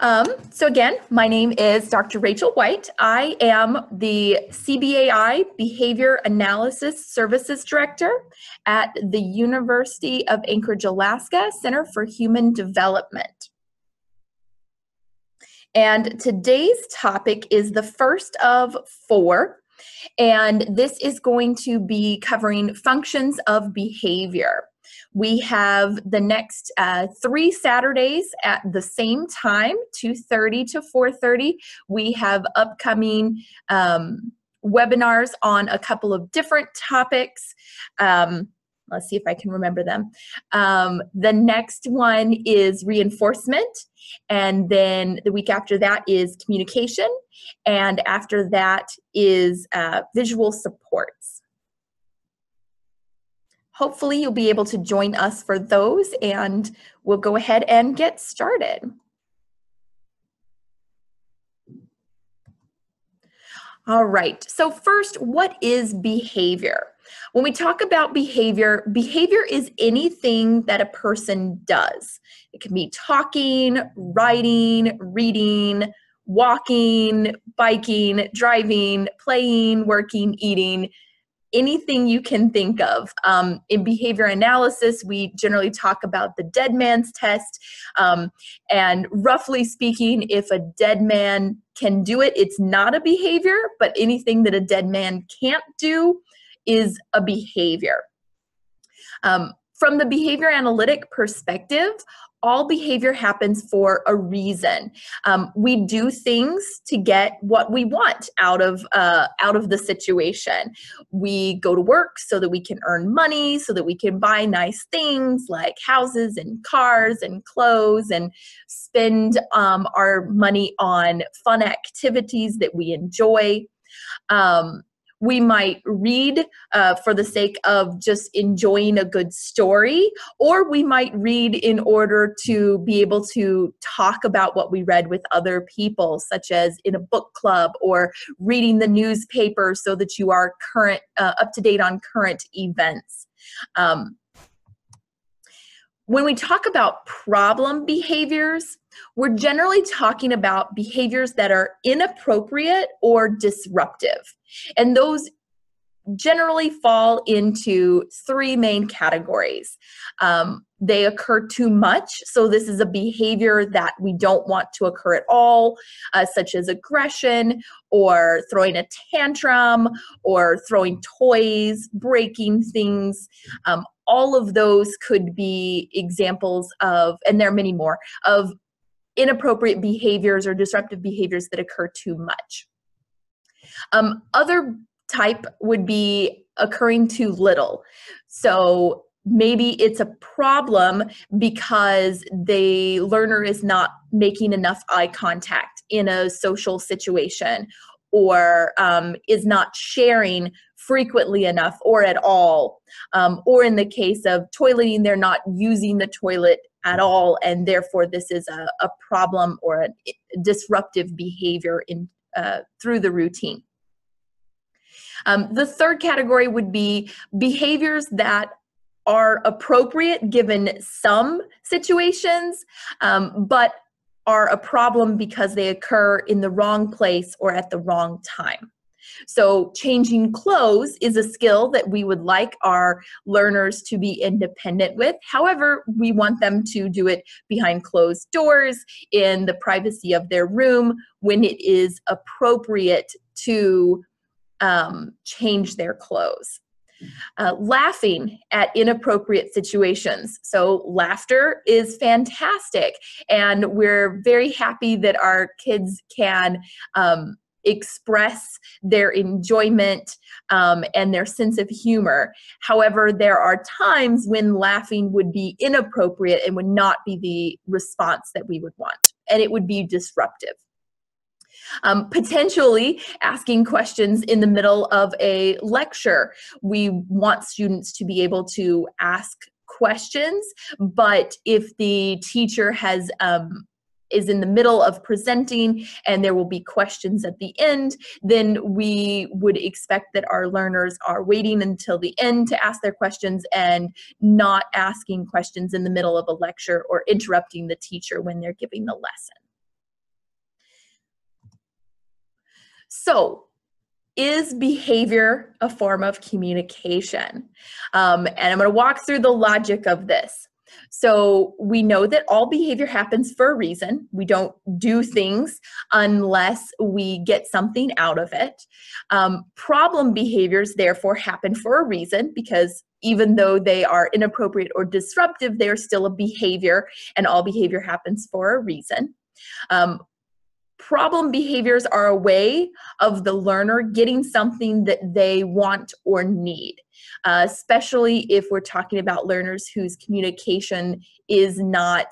Um, so again, my name is Dr. Rachel White. I am the CBAI Behavior Analysis Services Director at the University of Anchorage, Alaska Center for Human Development. And today's topic is the first of four, and this is going to be covering functions of behavior. We have the next uh, three Saturdays at the same time, 2.30 to 4.30. We have upcoming um, webinars on a couple of different topics. Um, let's see if I can remember them. Um, the next one is reinforcement, and then the week after that is communication, and after that is uh, visual supports hopefully you'll be able to join us for those and we'll go ahead and get started. All right, so first, what is behavior? When we talk about behavior, behavior is anything that a person does. It can be talking, writing, reading, walking, biking, driving, playing, working, eating anything you can think of. Um, in behavior analysis, we generally talk about the dead man's test. Um, and roughly speaking, if a dead man can do it, it's not a behavior, but anything that a dead man can't do is a behavior. Um, from the behavior analytic perspective, all behavior happens for a reason. Um, we do things to get what we want out of uh, out of the situation. We go to work so that we can earn money, so that we can buy nice things like houses and cars and clothes, and spend um, our money on fun activities that we enjoy. Um, we might read uh, for the sake of just enjoying a good story, or we might read in order to be able to talk about what we read with other people, such as in a book club or reading the newspaper so that you are current, uh, up to date on current events. Um, when we talk about problem behaviors, we're generally talking about behaviors that are inappropriate or disruptive. And those generally fall into three main categories. Um, they occur too much, so this is a behavior that we don't want to occur at all, uh, such as aggression or throwing a tantrum or throwing toys, breaking things. Um, all of those could be examples of, and there are many more, of inappropriate behaviors or disruptive behaviors that occur too much. Um, other type would be occurring too little. So maybe it's a problem because the learner is not making enough eye contact in a social situation or um, is not sharing frequently enough or at all. Um, or in the case of toileting, they're not using the toilet at all, and therefore this is a, a problem or a disruptive behavior in uh, through the routine. Um, the third category would be behaviors that are appropriate given some situations, um, but are a problem because they occur in the wrong place or at the wrong time. So, changing clothes is a skill that we would like our learners to be independent with. However, we want them to do it behind closed doors in the privacy of their room when it is appropriate to um, change their clothes. Uh, laughing at inappropriate situations. So, laughter is fantastic, and we're very happy that our kids can um, express their enjoyment um, and their sense of humor. However, there are times when laughing would be inappropriate and would not be the response that we would want, and it would be disruptive. Um, potentially asking questions in the middle of a lecture. We want students to be able to ask questions, but if the teacher has um, is in the middle of presenting and there will be questions at the end, then we would expect that our learners are waiting until the end to ask their questions and not asking questions in the middle of a lecture or interrupting the teacher when they're giving the lesson. So is behavior a form of communication? Um, and I'm going to walk through the logic of this. So we know that all behavior happens for a reason. We don't do things unless we get something out of it. Um, problem behaviors, therefore, happen for a reason because even though they are inappropriate or disruptive, they are still a behavior, and all behavior happens for a reason. Um, problem behaviors are a way of the learner getting something that they want or need, uh, especially if we're talking about learners whose communication is not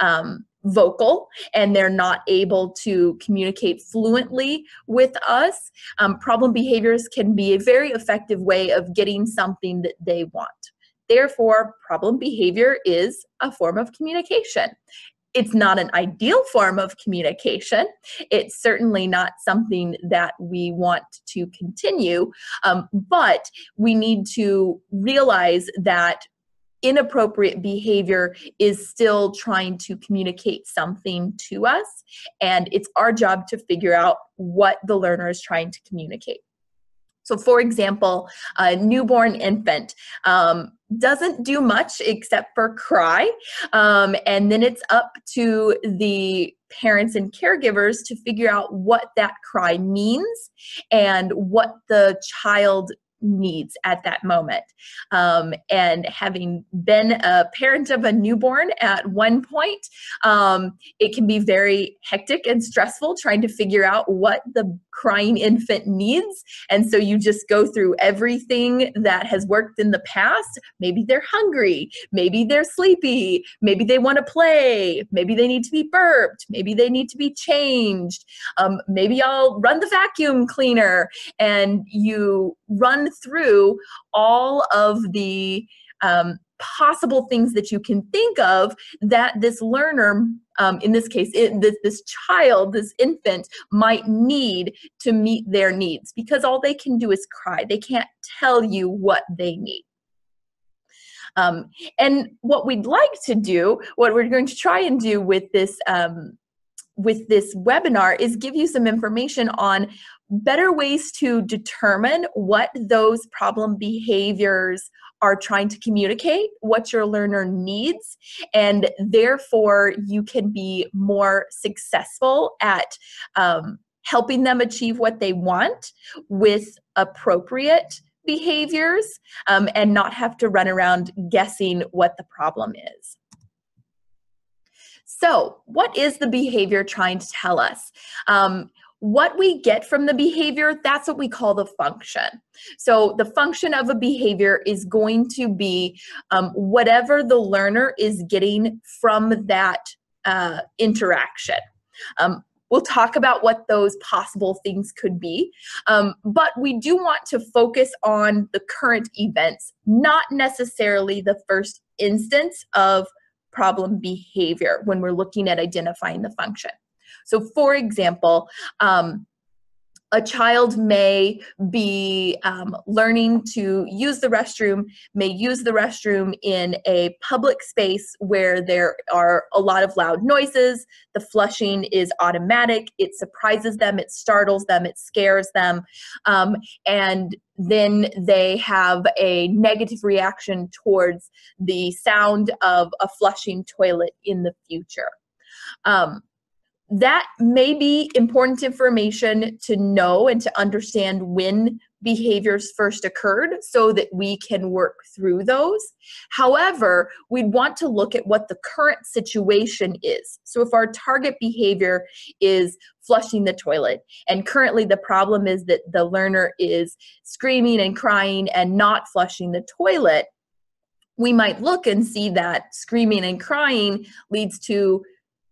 um, vocal and they're not able to communicate fluently with us. Um, problem behaviors can be a very effective way of getting something that they want. Therefore, problem behavior is a form of communication it's not an ideal form of communication. It's certainly not something that we want to continue, um, but we need to realize that inappropriate behavior is still trying to communicate something to us, and it's our job to figure out what the learner is trying to communicate. So, for example, a newborn infant um, doesn't do much except for cry. Um, and then it's up to the parents and caregivers to figure out what that cry means and what the child needs at that moment. Um, and having been a parent of a newborn at one point, um, it can be very hectic and stressful trying to figure out what the crying infant needs. And so you just go through everything that has worked in the past. Maybe they're hungry, maybe they're sleepy, maybe they want to play, maybe they need to be burped, maybe they need to be changed, um, maybe I'll run the vacuum cleaner. And you run through all of the um, possible things that you can think of that this learner um, in this case it, this, this child this infant might need to meet their needs because all they can do is cry. They can't tell you what they need. Um, and what we'd like to do what we're going to try and do with this um, with this webinar is give you some information on better ways to determine what those problem behaviors are trying to communicate, what your learner needs, and therefore you can be more successful at um, helping them achieve what they want with appropriate behaviors um, and not have to run around guessing what the problem is. So, what is the behavior trying to tell us? Um, what we get from the behavior, that's what we call the function. So, the function of a behavior is going to be um, whatever the learner is getting from that uh, interaction. Um, We'll talk about what those possible things could be. Um, but we do want to focus on the current events, not necessarily the first instance of problem behavior when we're looking at identifying the function. So, for example, um, a child may be um, learning to use the restroom, may use the restroom in a public space where there are a lot of loud noises. The flushing is automatic, it surprises them, it startles them, it scares them, um, and then they have a negative reaction towards the sound of a flushing toilet in the future. Um, that may be important information to know and to understand when behaviors first occurred so that we can work through those. However, we'd want to look at what the current situation is. So if our target behavior is flushing the toilet, and currently the problem is that the learner is screaming and crying and not flushing the toilet, we might look and see that screaming and crying leads to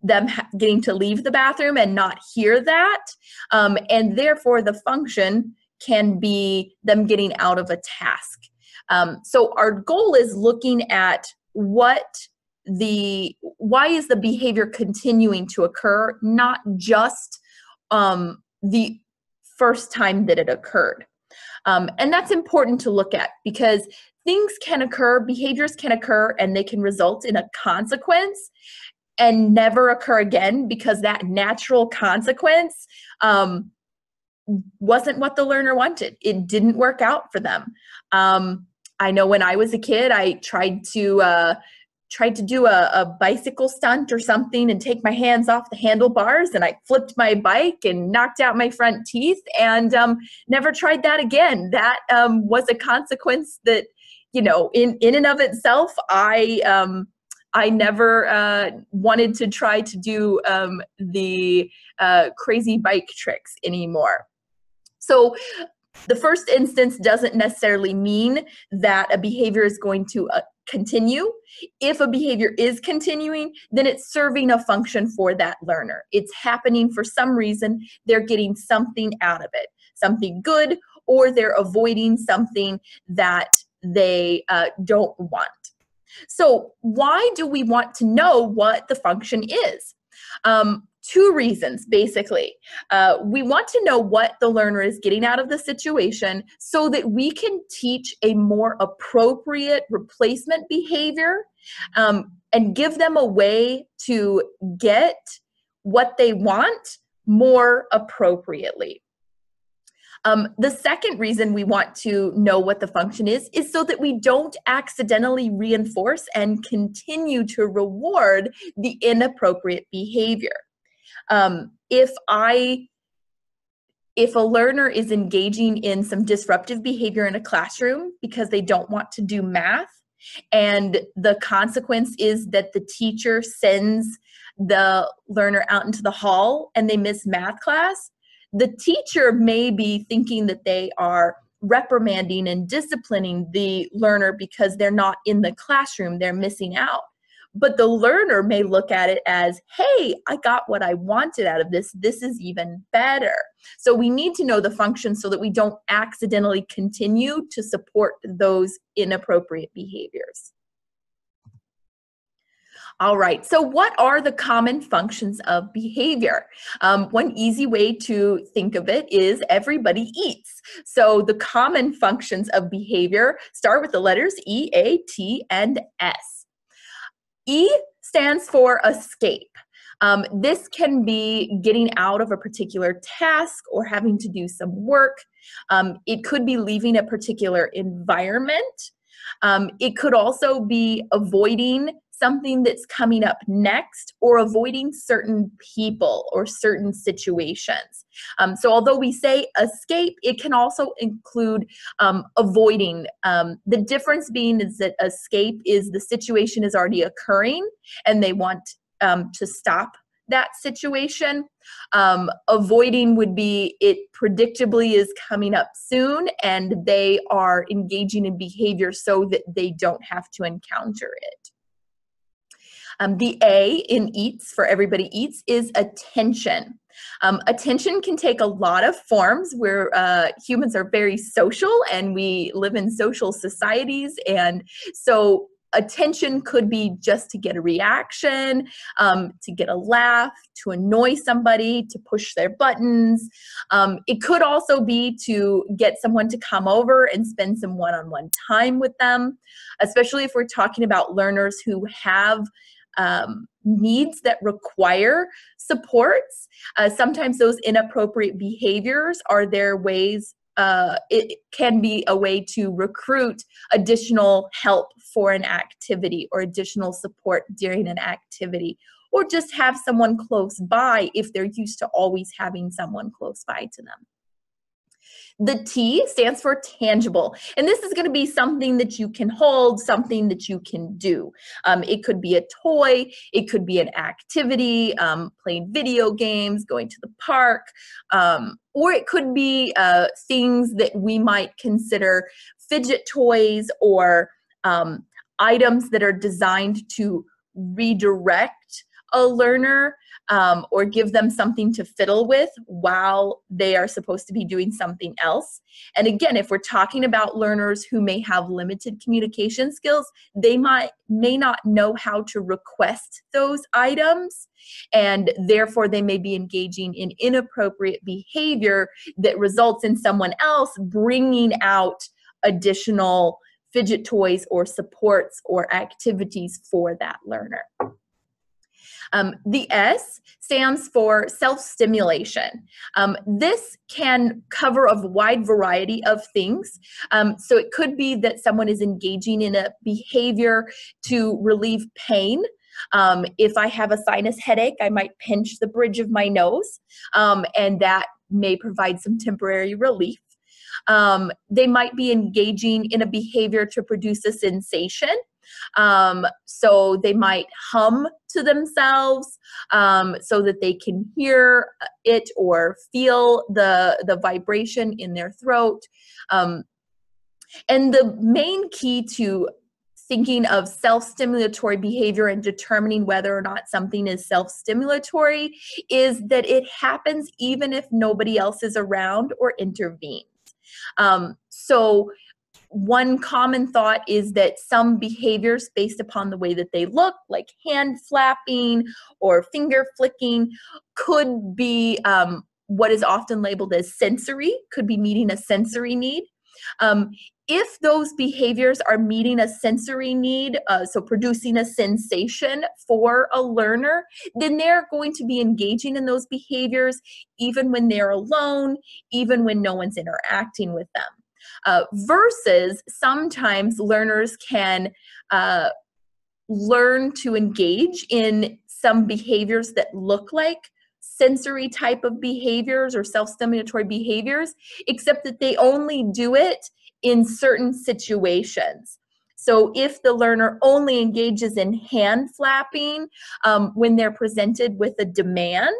them getting to leave the bathroom and not hear that. Um, and therefore, the function can be them getting out of a task. Um, so, our goal is looking at what the why is the behavior continuing to occur, not just um, the first time that it occurred. Um, and that's important to look at because things can occur, behaviors can occur, and they can result in a consequence and never occur again because that natural consequence um, wasn't what the learner wanted. It didn't work out for them. Um, I know when I was a kid, I tried to uh, tried to do a, a, bicycle stunt or something and take my hands off the handlebars and I flipped my bike and knocked out my front teeth and um, never tried that again. That um, was a consequence that, you know, in, in and of itself, I um, I never uh, wanted to try to do um, the uh, crazy bike tricks anymore. So the first instance doesn't necessarily mean that a behavior is going to uh, continue. If a behavior is continuing, then it's serving a function for that learner. It's happening for some reason, they're getting something out of it, something good, or they're avoiding something that they uh, don't want. So, why do we want to know what the function is? Um, two reasons basically. Uh, we want to know what the learner is getting out of the situation so that we can teach a more appropriate replacement behavior um, and give them a way to get what they want more appropriately. Um, the second reason we want to know what the function is is so that we don't accidentally reinforce and continue to reward the inappropriate behavior. Um, if I if a learner is engaging in some disruptive behavior in a classroom because they don't want to do math and the consequence is that the teacher sends the learner out into the hall and they miss math class the teacher may be thinking that they are reprimanding and disciplining the learner because they're not in the classroom, they're missing out. But the learner may look at it as, hey, I got what I wanted out of this. This is even better. So we need to know the function so that we don't accidentally continue to support those inappropriate behaviors. All right, so what are the common functions of behavior? Um, one easy way to think of it is everybody eats. So the common functions of behavior start with the letters E, A, T, and S. E stands for escape. Um, this can be getting out of a particular task or having to do some work. Um, it could be leaving a particular environment. Um, it could also be avoiding something that's coming up next or avoiding certain people or certain situations. Um, so, although we say escape, it can also include um, avoiding. Um, the difference being is that escape is the situation is already occurring and they want um, to stop that situation. Um, avoiding would be it predictably is coming up soon and they are engaging in behavior so that they don't have to encounter it. Um, the A in eats for everybody eats is attention. Um, attention can take a lot of forms where uh, humans are very social and we live in social societies. And so attention could be just to get a reaction, um, to get a laugh, to annoy somebody, to push their buttons. Um, it could also be to get someone to come over and spend some one on one time with them, especially if we're talking about learners who have um, needs that require supports. Uh, sometimes those inappropriate behaviors are their ways. Uh, it can be a way to recruit additional help for an activity or additional support during an activity or just have someone close by if they're used to always having someone close by to them. The T stands for tangible. And this is going to be something that you can hold, something that you can do. Um, it could be a toy, it could be an activity, um, playing video games, going to the park, um, or it could be uh, things that we might consider fidget toys or um, items that are designed to redirect a learner um, or give them something to fiddle with while they are supposed to be doing something else. And again, if we're talking about learners who may have limited communication skills, they might may not know how to request those items and therefore they may be engaging in inappropriate behavior that results in someone else bringing out additional fidget toys or supports or activities for that learner. Um, the S stands for self stimulation. Um, this can cover a wide variety of things. Um, so it could be that someone is engaging in a behavior to relieve pain. Um, if I have a sinus headache, I might pinch the bridge of my nose, um, and that may provide some temporary relief. Um, they might be engaging in a behavior to produce a sensation. Um, so they might hum to themselves um, so that they can hear it or feel the, the vibration in their throat. Um, and the main key to thinking of self stimulatory behavior and determining whether or not something is self stimulatory is that it happens even if nobody else is around or intervenes. Um, so, one common thought is that some behaviors based upon the way that they look, like hand flapping or finger flicking, could be um, what is often labeled as sensory, could be meeting a sensory need. Um, if those behaviors are meeting a sensory need, uh, so producing a sensation for a learner, then they're going to be engaging in those behaviors even when they're alone, even when no one's interacting with them. Uh, versus sometimes learners can uh, learn to engage in some behaviors that look like sensory type of behaviors or self stimulatory behaviors, except that they only do it in certain situations. So if the learner only engages in hand flapping um, when they're presented with a demand,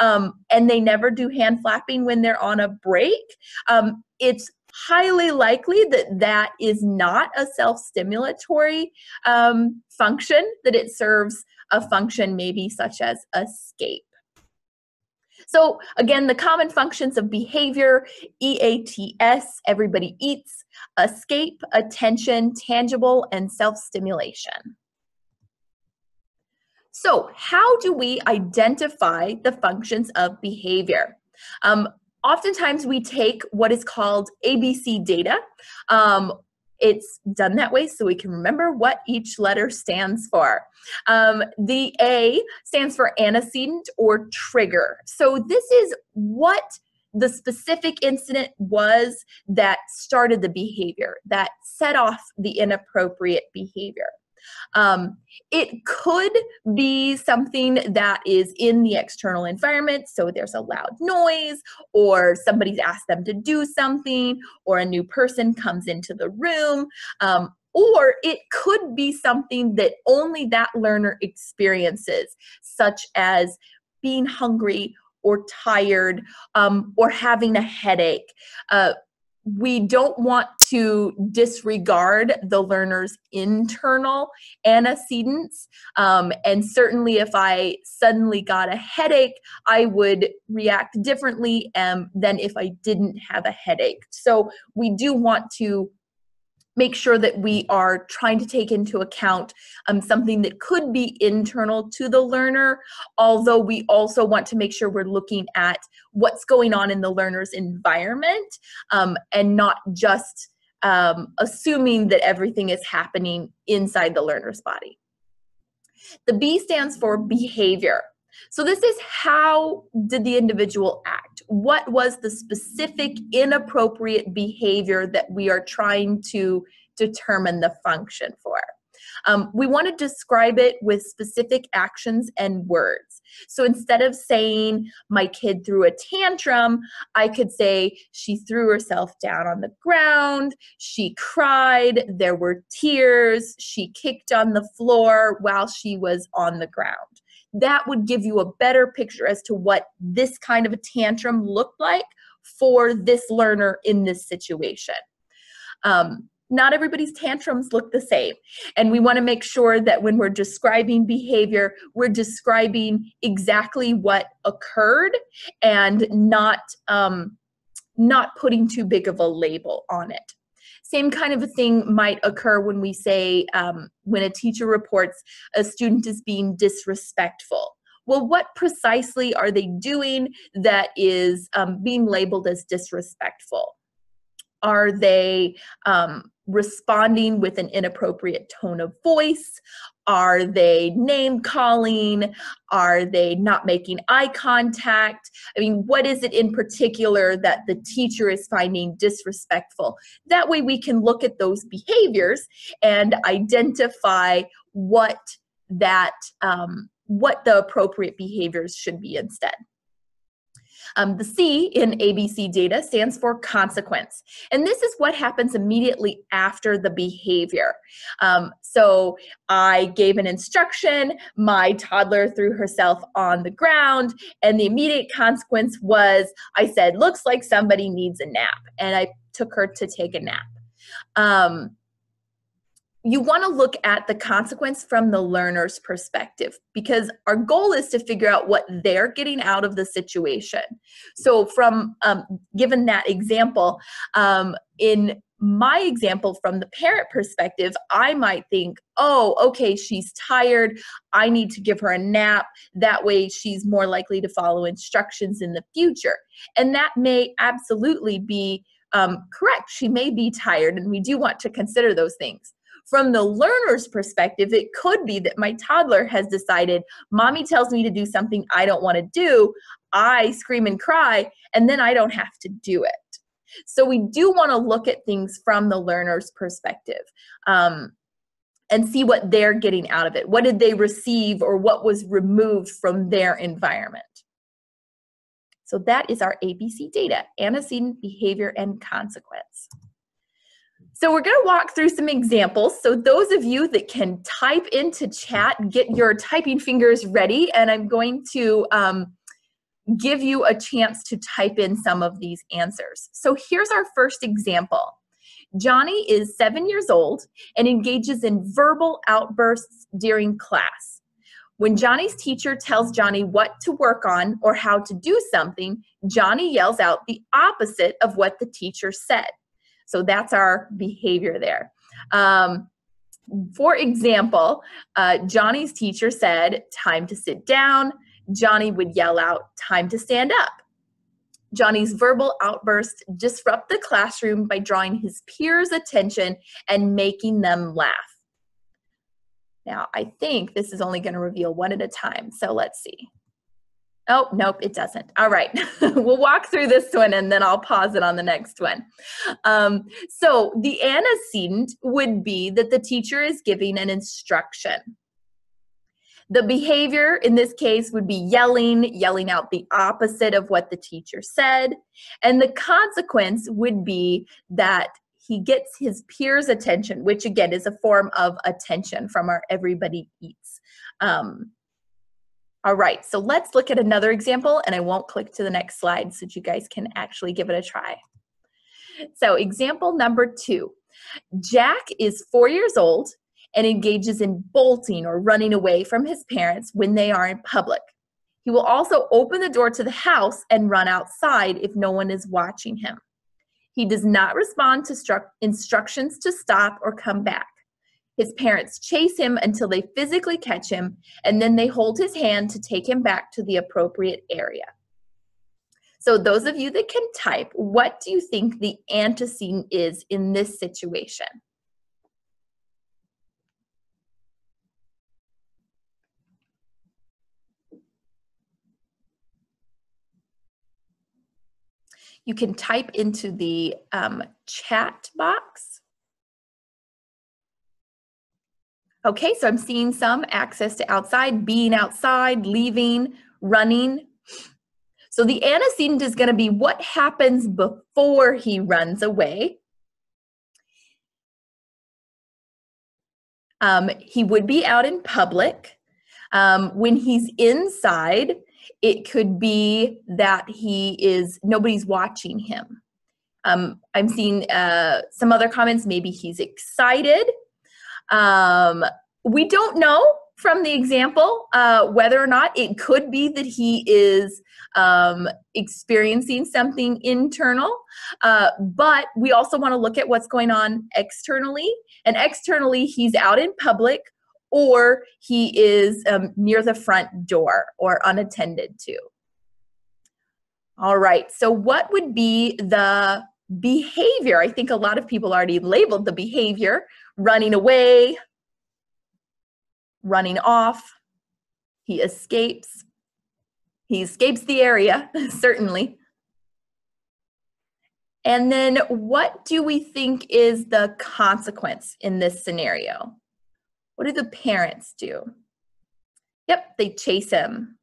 um, and they never do hand flapping when they're on a break, um, it's highly likely that that is not a self-stimulatory um, function, that it serves a function maybe such as escape. So again, the common functions of behavior, EATS, everybody eats, escape, attention, tangible, and self-stimulation. So how do we identify the functions of behavior? Um, oftentimes we take what is called ABC data um, it's done that way so we can remember what each letter stands for. Um, the A stands for antecedent or trigger. So this is what the specific incident was that started the behavior, that set off the inappropriate behavior. Um, it could be something that is in the external environment. So there's a loud noise, or somebody's asked them to do something, or a new person comes into the room. Um, or it could be something that only that learner experiences, such as being hungry or tired um, or having a headache. Uh, we don't want to disregard the learner's internal antecedents. Um, and certainly, if I suddenly got a headache, I would react differently um, than if I didn't have a headache. So, we do want to make sure that we are trying to take into account um, something that could be internal to the learner, although we also want to make sure we're looking at what's going on in the learner's environment um, and not just um, assuming that everything is happening inside the learner's body. The B stands for behavior. So this is how did the individual act? What was the specific inappropriate behavior that we are trying to determine the function for? Um, we want to describe it with specific actions and words. So instead of saying, my kid threw a tantrum, I could say, she threw herself down on the ground, she cried, there were tears, she kicked on the floor while she was on the ground that would give you a better picture as to what this kind of a tantrum looked like for this learner in this situation. Um, not everybody's tantrums look the same. And we want to make sure that when we're describing behavior, we're describing exactly what occurred and not um, not putting too big of a label on it. Same kind of a thing might occur when we say, um, when a teacher reports a student is being disrespectful. Well, what precisely are they doing that is um, being labeled as disrespectful? Are they um, responding with an inappropriate tone of voice? Are they name calling? Are they not making eye contact? I mean, what is it in particular that the teacher is finding disrespectful? That way, we can look at those behaviors and identify what that um, what the appropriate behaviors should be instead. Um, the C in ABC data stands for consequence. And this is what happens immediately after the behavior. Um, so I gave an instruction, my toddler threw herself on the ground, and the immediate consequence was I said, looks like somebody needs a nap. And I took her to take a nap. Um, you want to look at the consequence from the learner's perspective because our goal is to figure out what they're getting out of the situation. So, from um, given that example, um, in my example from the parent perspective, I might think, oh, okay, she's tired. I need to give her a nap. That way, she's more likely to follow instructions in the future. And that may absolutely be um, correct. She may be tired, and we do want to consider those things. From the learner's perspective, it could be that my toddler has decided, mommy tells me to do something I don't want to do. I scream and cry, and then I don't have to do it. So we do want to look at things from the learner's perspective. Um, and see what they're getting out of it. What did they receive or what was removed from their environment? So that is our ABC data, antecedent, behavior, and consequence. So we're going to walk through some examples. So those of you that can type into chat, get your typing fingers ready, and I'm going to um, give you a chance to type in some of these answers. So here's our first example. Johnny is seven years old and engages in verbal outbursts during class. When Johnny's teacher tells Johnny what to work on or how to do something, Johnny yells out the opposite of what the teacher said. So that's our behavior there. Um, for example, uh, Johnny's teacher said, time to sit down. Johnny would yell out, time to stand up. Johnny's verbal outbursts disrupt the classroom by drawing his peers' attention and making them laugh. Now, I think this is only going to reveal one at a time, so let's see. Oh, nope, it doesn't. All right, we'll walk through this one and then I'll pause it on the next one. Um, so the antecedent would be that the teacher is giving an instruction. The behavior in this case would be yelling, yelling out the opposite of what the teacher said. And the consequence would be that he gets his peers' attention, which again is a form of attention from our everybody eats. Um, all right, so let's look at another example and I won't click to the next slide so that you guys can actually give it a try. So example number two, Jack is four years old and engages in bolting or running away from his parents when they are in public. He will also open the door to the house and run outside if no one is watching him. He does not respond to instructions to stop or come back. His parents chase him until they physically catch him, and then they hold his hand to take him back to the appropriate area. So, those of you that can type, what do you think the antecedent is in this situation? You can type into the um, chat box Okay, so I'm seeing some access to outside, being outside, leaving, running. So the antecedent is going to be what happens before he runs away. Um, he would be out in public. Um, when he's inside, it could be that he is, nobody's watching him. Um, I'm seeing uh, some other comments, maybe he's excited um, we don't know from the example uh, whether or not it could be that he is um, experiencing something internal, uh, but we also want to look at what's going on externally. And externally, he's out in public or he is um, near the front door or unattended to. All right, so what would be the behavior, I think a lot of people already labeled the behavior running away, running off. He escapes. He escapes the area, certainly. And then what do we think is the consequence in this scenario? What do the parents do? Yep, they chase him.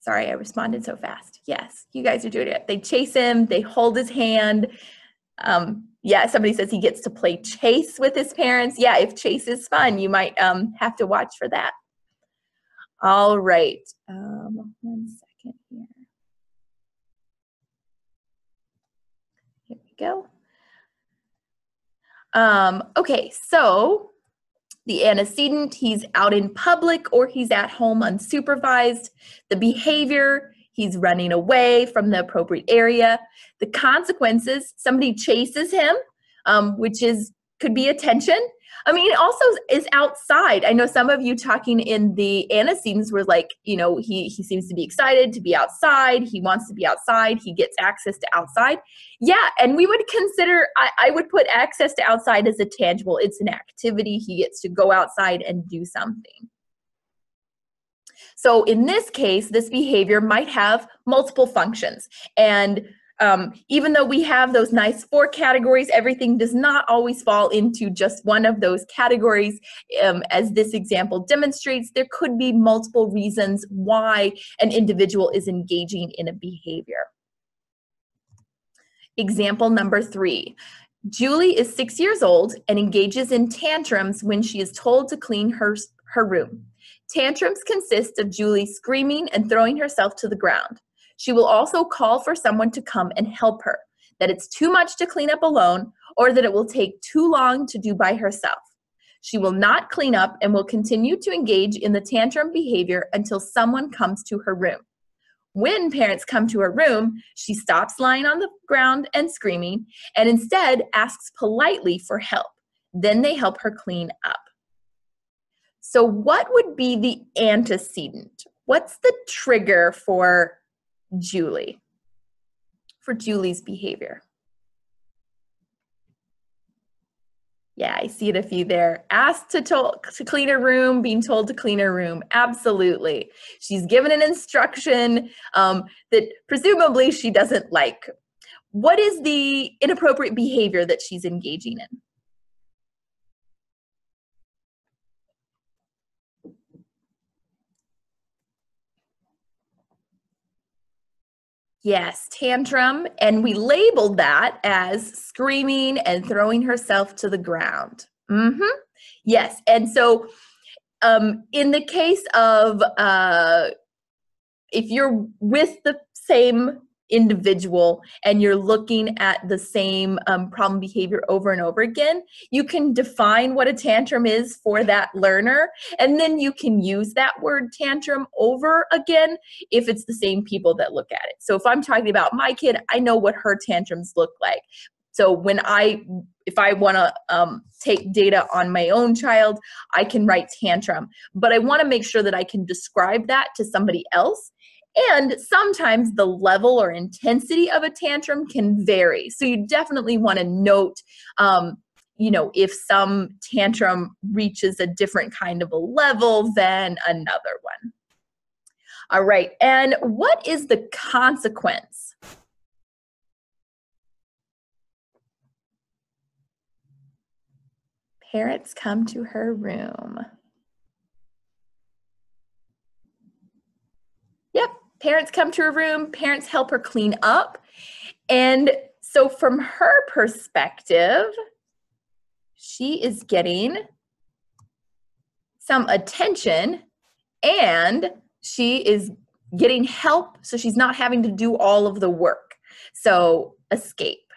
Sorry, I responded so fast. Yes, you guys are doing it. They chase him, they hold his hand. Um, yeah, somebody says he gets to play chase with his parents. Yeah, if chase is fun, you might um, have to watch for that. All right, um, one second here. Here we go. Um, okay, so the antecedent, he's out in public or he's at home unsupervised. The behavior, he's running away from the appropriate area. The consequences, somebody chases him, um, which is could be attention. I mean, also is outside. I know some of you talking in the antecedents were like, you know, he he seems to be excited to be outside. He wants to be outside. He gets access to outside. Yeah, and we would consider. I, I would put access to outside as a tangible. It's an activity. He gets to go outside and do something. So in this case, this behavior might have multiple functions. And um, even though we have those nice four categories, everything does not always fall into just one of those categories. Um, as this example demonstrates, there could be multiple reasons why an individual is engaging in a behavior. Example number three. Julie is six years old and engages in tantrums when she is told to clean her, her room. Tantrums consist of Julie screaming and throwing herself to the ground. She will also call for someone to come and help her, that it's too much to clean up alone or that it will take too long to do by herself. She will not clean up and will continue to engage in the tantrum behavior until someone comes to her room. When parents come to her room, she stops lying on the ground and screaming and instead asks politely for help. Then they help her clean up. So, what would be the antecedent? What's the trigger for Julie for Julie's behavior. Yeah, I see it a few there. Asked to, to, to clean her room, being told to clean her room. Absolutely. She's given an instruction um, that presumably she doesn't like. What is the inappropriate behavior that she's engaging in? Yes, tantrum. And we labeled that as screaming and throwing herself to the ground. Mm-hmm. Yes. And so um, in the case of uh, if you're with the same individual and you're looking at the same um, problem behavior over and over again, you can define what a tantrum is for that learner. And then you can use that word tantrum over again if it's the same people that look at it. So if I'm talking about my kid, I know what her tantrums look like. So when I, if I want to um, take data on my own child, I can write tantrum. But I want to make sure that I can describe that to somebody else and sometimes the level or intensity of a tantrum can vary. So you definitely want to note, um, you know, if some tantrum reaches a different kind of a level than another one. All right, and what is the consequence? Parents come to her room. Parents come to her room, parents help her clean up. And so, from her perspective, she is getting some attention and she is getting help so she's not having to do all of the work. So, escape.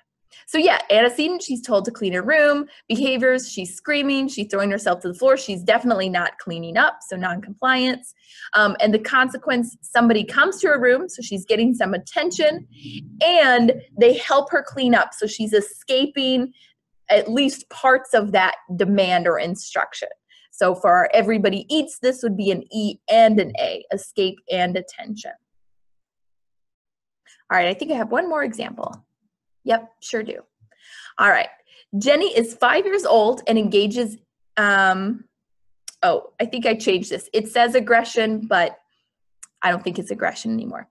So yeah, antecedent, she's told to clean her room. Behaviors, she's screaming, she's throwing herself to the floor. She's definitely not cleaning up, so non-compliance. Um, and the consequence, somebody comes to her room, so she's getting some attention, and they help her clean up, so she's escaping at least parts of that demand or instruction. So for everybody eats, this would be an E and an A, escape and attention. All right, I think I have one more example. Yep, sure do. All right. Jenny is five years old and engages. Um, oh, I think I changed this. It says aggression, but I don't think it's aggression anymore.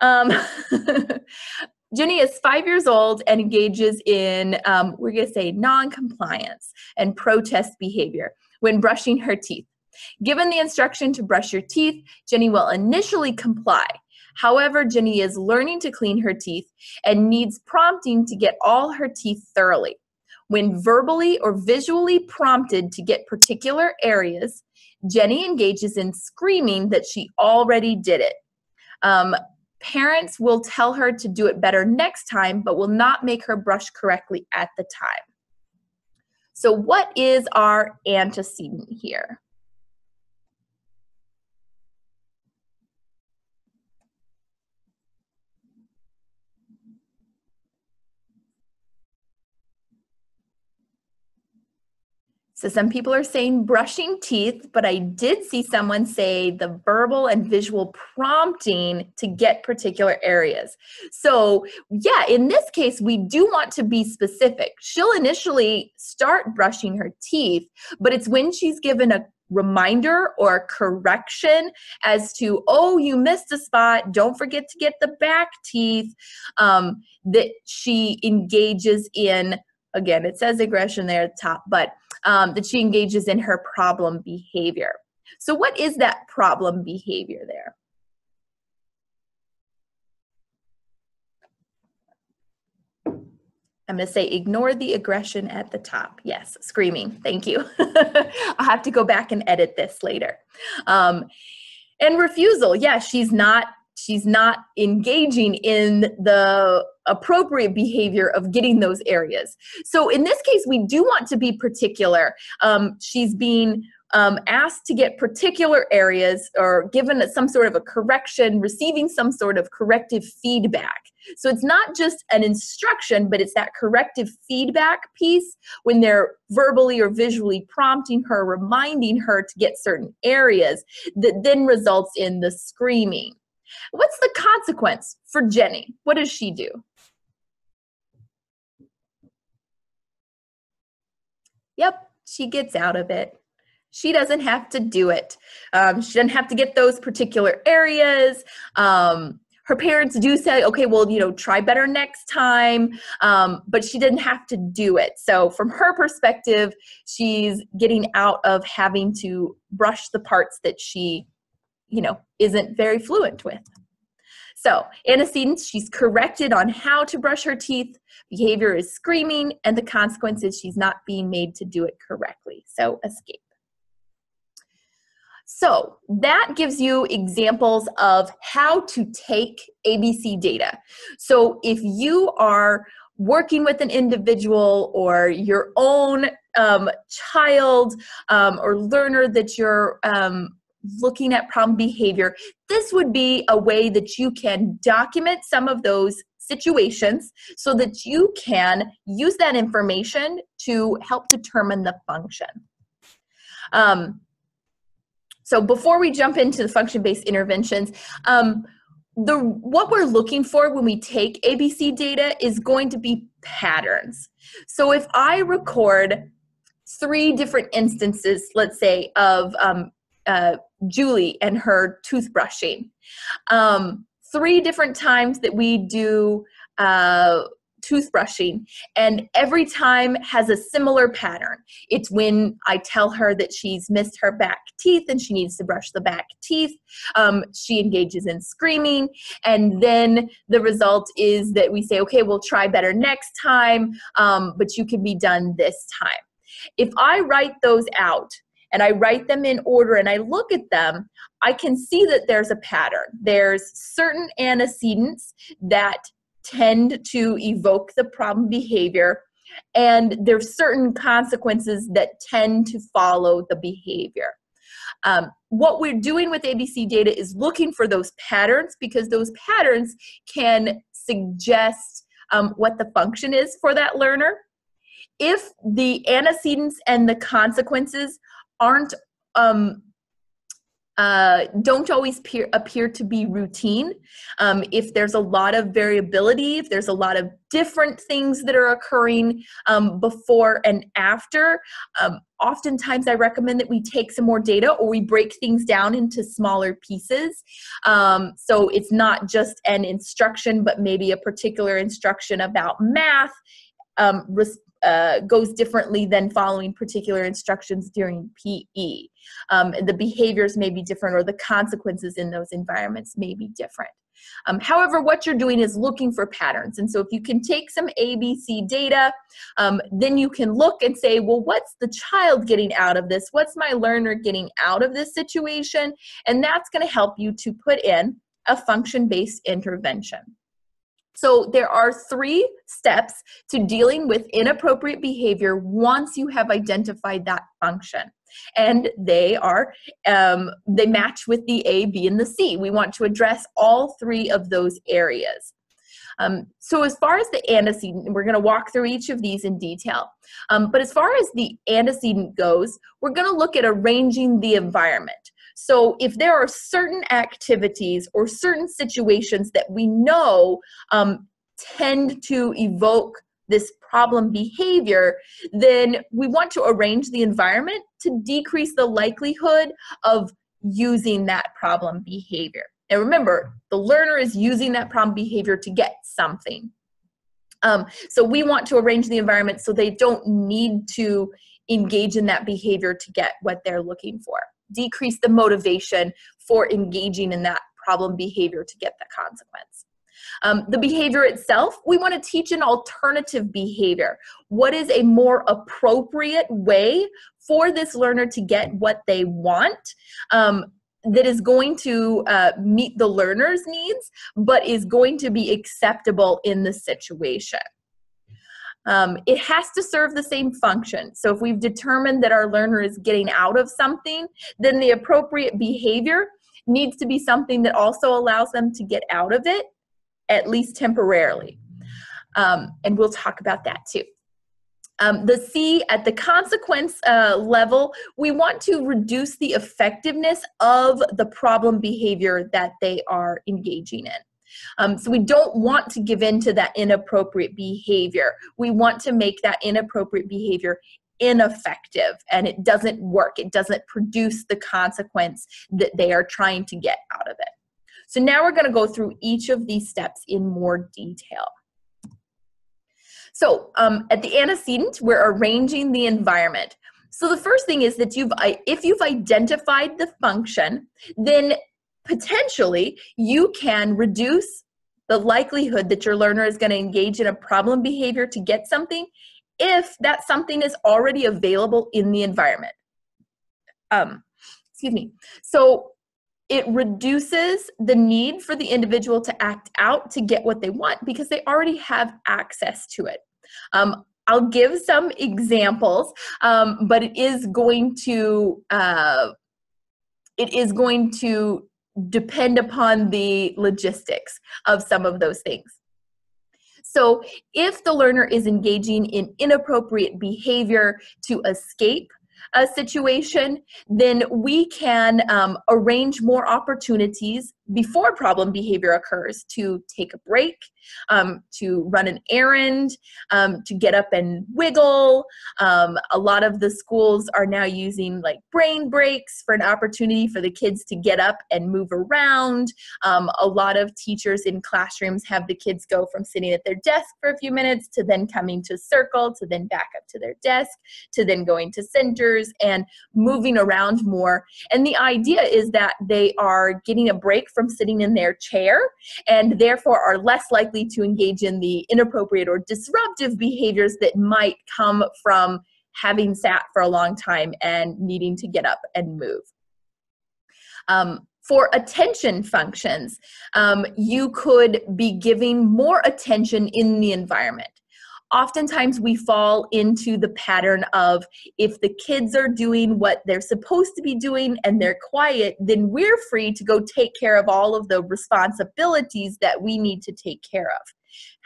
Um, Jenny is five years old and engages in, um, we're going to say, non compliance and protest behavior when brushing her teeth. Given the instruction to brush your teeth, Jenny will initially comply. However, Jenny is learning to clean her teeth and needs prompting to get all her teeth thoroughly. When verbally or visually prompted to get particular areas, Jenny engages in screaming that she already did it. Um, parents will tell her to do it better next time, but will not make her brush correctly at the time. So, what is our antecedent here? So some people are saying brushing teeth, but I did see someone say the verbal and visual prompting to get particular areas. So, yeah, in this case, we do want to be specific. She'll initially start brushing her teeth, but it's when she's given a reminder or correction as to, oh, you missed a spot, don't forget to get the back teeth, um, that she engages in. Again, it says aggression there at the top, but um, that she engages in her problem behavior. So, what is that problem behavior there? I'm going to say ignore the aggression at the top. Yes, screaming. Thank you. I'll have to go back and edit this later. Um, and refusal. Yeah, she's not she's not engaging in the appropriate behavior of getting those areas. So in this case, we do want to be particular. Um, she's being um, asked to get particular areas or given some sort of a correction, receiving some sort of corrective feedback. So it's not just an instruction, but it's that corrective feedback piece when they're verbally or visually prompting her, reminding her to get certain areas that then results in the screaming. What's the consequence for Jenny? What does she do? Yep, she gets out of it. She doesn't have to do it. Um, she doesn't have to get those particular areas. Um, her parents do say, okay, well, you know, try better next time, um, but she didn't have to do it. So, from her perspective, she's getting out of having to brush the parts that she you know, isn't very fluent with. So, antecedents, she's corrected on how to brush her teeth. Behavior is screaming, and the consequence is she's not being made to do it correctly. So, escape. So, that gives you examples of how to take ABC data. So, if you are working with an individual or your own um, child um, or learner that you're um, looking at problem behavior, this would be a way that you can document some of those situations so that you can use that information to help determine the function. Um, so before we jump into the function-based interventions, um, the what we're looking for when we take ABC data is going to be patterns. So if I record three different instances, let's say, of um, uh, Julie and her toothbrushing. Um, three different times that we do uh, toothbrushing, and every time has a similar pattern. It's when I tell her that she's missed her back teeth and she needs to brush the back teeth. Um, she engages in screaming, and then the result is that we say, okay, we'll try better next time, um, but you can be done this time. If I write those out, and I write them in order and I look at them, I can see that there's a pattern. There's certain antecedents that tend to evoke the problem behavior, and there's certain consequences that tend to follow the behavior. Um, what we're doing with ABC data is looking for those patterns because those patterns can suggest um, what the function is for that learner. If the antecedents and the consequences aren't um, uh, don't always peer, appear to be routine. Um, if there's a lot of variability, if there's a lot of different things that are occurring um, before and after, um, oftentimes I recommend that we take some more data or we break things down into smaller pieces. Um, so it's not just an instruction, but maybe a particular instruction about math. Um, uh, goes differently than following particular instructions during PE. Um, the behaviors may be different or the consequences in those environments may be different. Um, however, what you're doing is looking for patterns. And so if you can take some ABC data, um, then you can look and say, well, what's the child getting out of this? What's my learner getting out of this situation? And that's going to help you to put in a function-based intervention. So there are three steps to dealing with inappropriate behavior once you have identified that function. And they are, um, they match with the A, B, and the C. We want to address all three of those areas. Um, so as far as the antecedent, we're going to walk through each of these in detail. Um, but as far as the antecedent goes, we're going to look at arranging the environment. So if there are certain activities or certain situations that we know um, tend to evoke this problem behavior, then we want to arrange the environment to decrease the likelihood of using that problem behavior. And remember, the learner is using that problem behavior to get something. Um, so we want to arrange the environment so they don't need to engage in that behavior to get what they're looking for decrease the motivation for engaging in that problem behavior to get the consequence. Um, the behavior itself, we want to teach an alternative behavior. What is a more appropriate way for this learner to get what they want? Um, that is going to uh, meet the learner's needs, but is going to be acceptable in the situation. Um, it has to serve the same function. So if we've determined that our learner is getting out of something, then the appropriate behavior needs to be something that also allows them to get out of it, at least temporarily. Um, and we'll talk about that too. Um, the C at the consequence uh, level, we want to reduce the effectiveness of the problem behavior that they are engaging in. Um, so we don't want to give in to that inappropriate behavior. We want to make that inappropriate behavior ineffective and it doesn't work. It doesn't produce the consequence that they are trying to get out of it. So now we're going to go through each of these steps in more detail. So um, at the antecedent, we're arranging the environment. So the first thing is that you've, if you've identified the function, then potentially you can reduce the likelihood that your learner is going to engage in a problem behavior to get something if that something is already available in the environment. Um, excuse me. So it reduces the need for the individual to act out to get what they want because they already have access to it. Um, I'll give some examples, um, but it is going to uh, it is going to depend upon the logistics of some of those things. So if the learner is engaging in inappropriate behavior to escape a situation, then we can um, arrange more opportunities before problem behavior occurs to take a break, um, to run an errand, um, to get up and wiggle. Um, a lot of the schools are now using like brain breaks for an opportunity for the kids to get up and move around. Um, a lot of teachers in classrooms have the kids go from sitting at their desk for a few minutes to then coming to circle to then back up to their desk to then going to centers and moving around more. And the idea is that they are getting a break from sitting in their chair and therefore are less likely to engage in the inappropriate or disruptive behaviors that might come from having sat for a long time and needing to get up and move. Um, for attention functions, um, you could be giving more attention in the environment oftentimes we fall into the pattern of if the kids are doing what they're supposed to be doing and they're quiet, then we're free to go take care of all of the responsibilities that we need to take care of.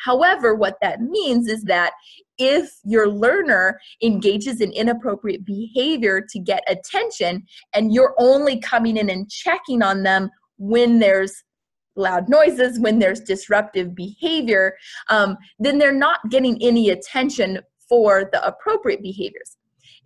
However, what that means is that if your learner engages in inappropriate behavior to get attention and you're only coming in and checking on them when there's loud noises, when there's disruptive behavior, um, then they're not getting any attention for the appropriate behaviors.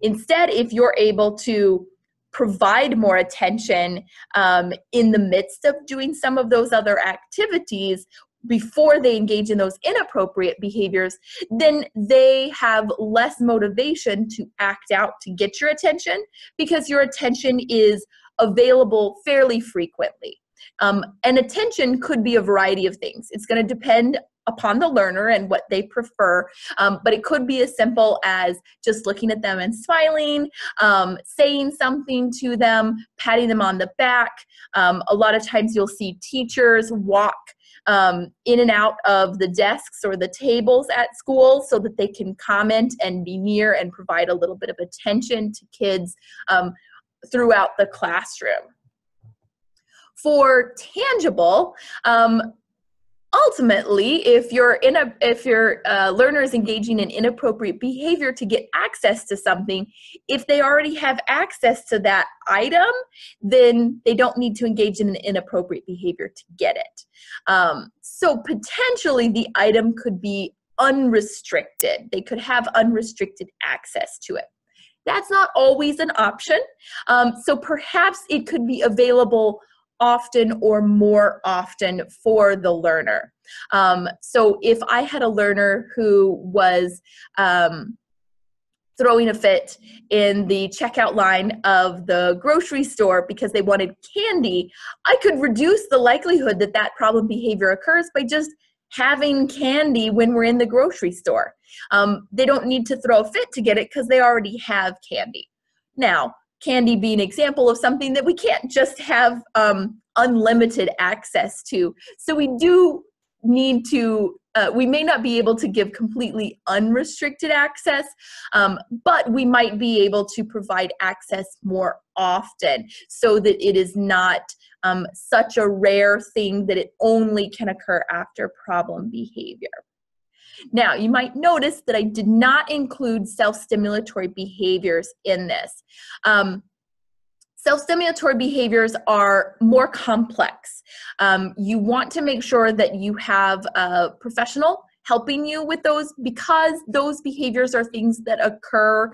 Instead, if you're able to provide more attention um, in the midst of doing some of those other activities before they engage in those inappropriate behaviors, then they have less motivation to act out to get your attention because your attention is available fairly frequently. Um, and attention could be a variety of things. It's going to depend upon the learner and what they prefer. Um, but it could be as simple as just looking at them and smiling, um, saying something to them, patting them on the back. Um, a lot of times you'll see teachers walk um, in and out of the desks or the tables at school so that they can comment and be near and provide a little bit of attention to kids um, throughout the classroom. For tangible, um, ultimately if you're in a if your uh, learner is engaging in inappropriate behavior to get access to something if they already have access to that item then they don't need to engage in an inappropriate behavior to get it. Um, so potentially the item could be unrestricted. They could have unrestricted access to it. That's not always an option. Um, so perhaps it could be available often or more often for the learner. Um, so if I had a learner who was um, throwing a fit in the checkout line of the grocery store because they wanted candy, I could reduce the likelihood that that problem behavior occurs by just having candy when we're in the grocery store. Um, they don't need to throw a fit to get it because they already have candy. Now, candy be an example of something that we can't just have um, unlimited access to. So we do need to uh, we may not be able to give completely unrestricted access, um, but we might be able to provide access more often so that it is not um, such a rare thing that it only can occur after problem behavior. Now, you might notice that I did not include self-stimulatory behaviors in this. Um, Self-stimulatory behaviors are more complex. Um, you want to make sure that you have a professional helping you with those because those behaviors are things that occur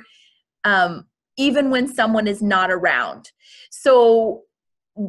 um, even when someone is not around. So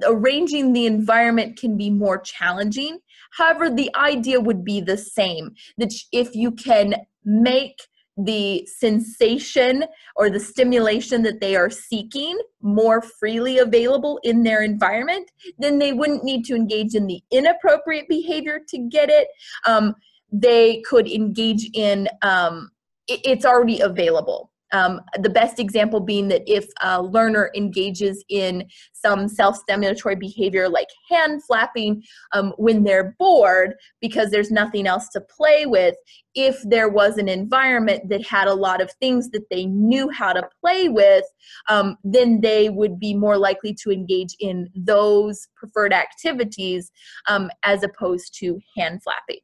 arranging the environment can be more challenging. However, the idea would be the same that if you can make the sensation or the stimulation that they are seeking more freely available in their environment, then they wouldn't need to engage in the inappropriate behavior to get it. Um, they could engage in um, it, it's already available. Um, the best example being that if a learner engages in some self-stimulatory behavior like hand flapping um, when they're bored because there's nothing else to play with, if there was an environment that had a lot of things that they knew how to play with, um, then they would be more likely to engage in those preferred activities um, as opposed to hand flapping.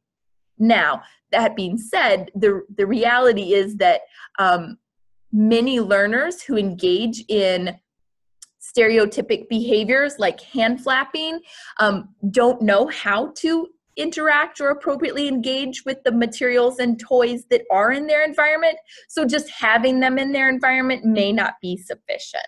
Now, that being said, the, the reality is that um, many learners who engage in stereotypic behaviors like hand flapping um, don't know how to interact or appropriately engage with the materials and toys that are in their environment. So just having them in their environment may not be sufficient.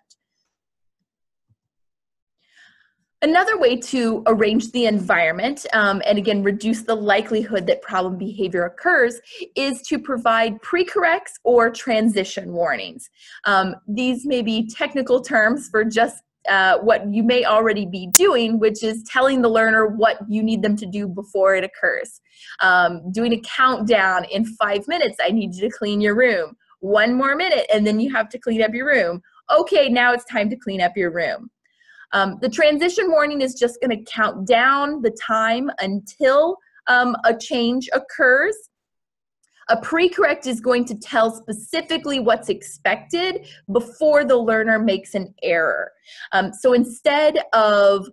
Another way to arrange the environment um, and again reduce the likelihood that problem behavior occurs is to provide pre-corrects or transition warnings. Um, these may be technical terms for just uh, what you may already be doing, which is telling the learner what you need them to do before it occurs. Um, doing a countdown in five minutes, I need you to clean your room. One more minute, and then you have to clean up your room. Okay, now it's time to clean up your room. Um, the transition warning is just going to count down the time until um, a change occurs. A pre-correct is going to tell specifically what's expected before the learner makes an error. Um, so instead of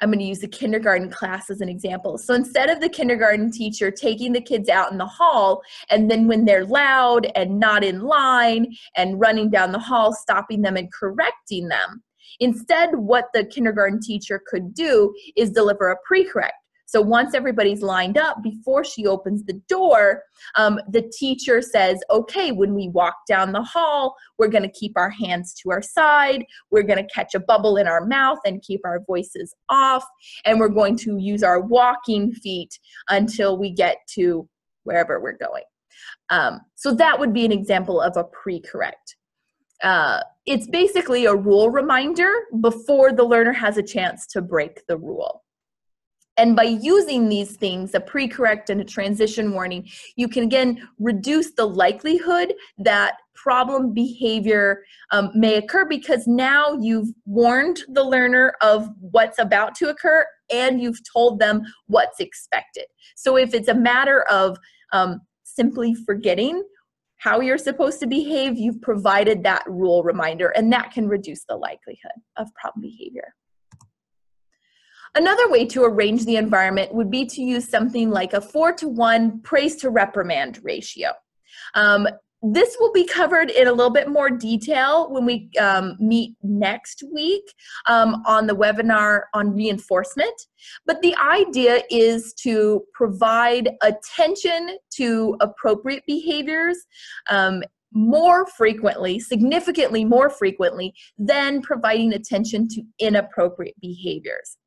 I'm going to use the kindergarten class as an example. So instead of the kindergarten teacher taking the kids out in the hall, and then when they're loud and not in line and running down the hall, stopping them and correcting them, instead, what the kindergarten teacher could do is deliver a pre correct. So once everybody's lined up, before she opens the door, um, the teacher says, okay, when we walk down the hall, we're going to keep our hands to our side. We're going to catch a bubble in our mouth and keep our voices off. And we're going to use our walking feet until we get to wherever we're going. Um, so that would be an example of a pre-correct. Uh, it's basically a rule reminder before the learner has a chance to break the rule. And by using these things, a pre-correct and a transition warning, you can again reduce the likelihood that problem behavior um, may occur because now you've warned the learner of what's about to occur and you've told them what's expected. So if it's a matter of um, simply forgetting how you're supposed to behave, you've provided that rule reminder and that can reduce the likelihood of problem behavior. Another way to arrange the environment would be to use something like a four to one praise to reprimand ratio. Um, this will be covered in a little bit more detail when we um, meet next week um, on the webinar on reinforcement. But the idea is to provide attention to appropriate behaviors um, more frequently, significantly more frequently, than providing attention to inappropriate behaviors.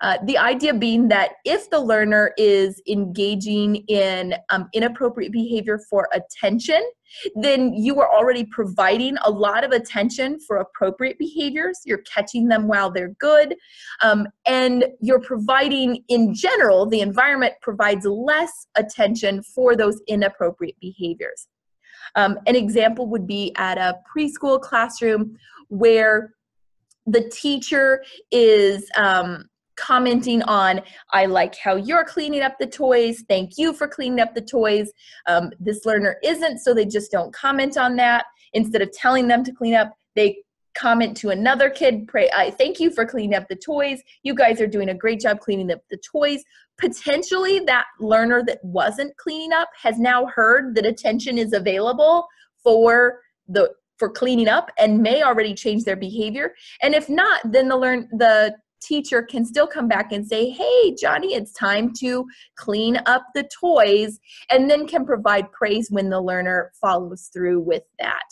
Uh, the idea being that if the learner is engaging in um, inappropriate behavior for attention, then you are already providing a lot of attention for appropriate behaviors. You're catching them while they're good. Um, and you're providing, in general, the environment provides less attention for those inappropriate behaviors. Um, an example would be at a preschool classroom where the teacher is um, commenting on, I like how you're cleaning up the toys. Thank you for cleaning up the toys. Um, this learner isn't, so they just don't comment on that. Instead of telling them to clean up, they comment to another kid pray i thank you for cleaning up the toys you guys are doing a great job cleaning up the toys potentially that learner that wasn't cleaning up has now heard that attention is available for the for cleaning up and may already change their behavior and if not then the learn the teacher can still come back and say, hey, Johnny, it's time to clean up the toys, and then can provide praise when the learner follows through with that.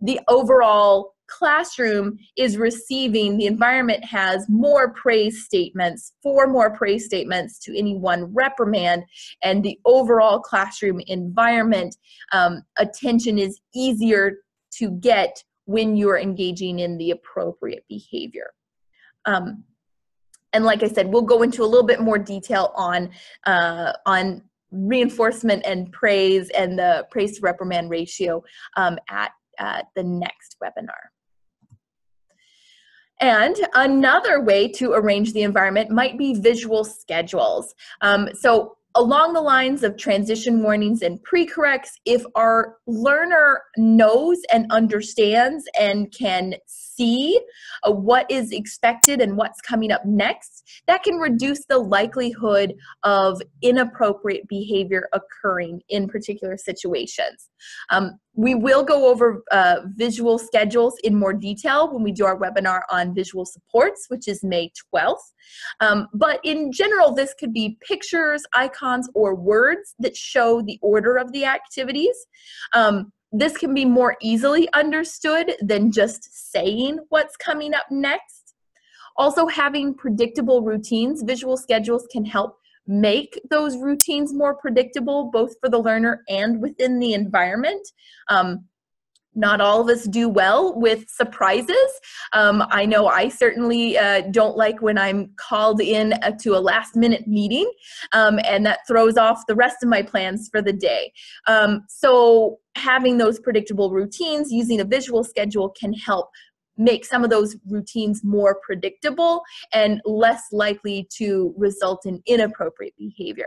The overall classroom is receiving, the environment has more praise statements, four more praise statements to any one reprimand, and the overall classroom environment um, attention is easier to get when you're engaging in the appropriate behavior. Um, and like I said, we'll go into a little bit more detail on uh, on reinforcement and praise and the praise to reprimand ratio um, at uh, the next webinar. And another way to arrange the environment might be visual schedules. Um, so along the lines of transition warnings and pre-corrects, if our learner knows and understands and can see uh, what is expected and what's coming up next, that can reduce the likelihood of inappropriate behavior occurring in particular situations. Um, we will go over uh, visual schedules in more detail when we do our webinar on visual supports, which is May 12th. Um, but in general, this could be pictures, icons, or words that show the order of the activities. Um, this can be more easily understood than just saying what's coming up next. Also, having predictable routines, visual schedules can help make those routines more predictable, both for the learner and within the environment. Um, not all of us do well with surprises. Um, I know I certainly uh, don't like when I'm called in uh, to a last minute meeting um, and that throws off the rest of my plans for the day. Um, so, having those predictable routines using a visual schedule can help make some of those routines more predictable and less likely to result in inappropriate behavior.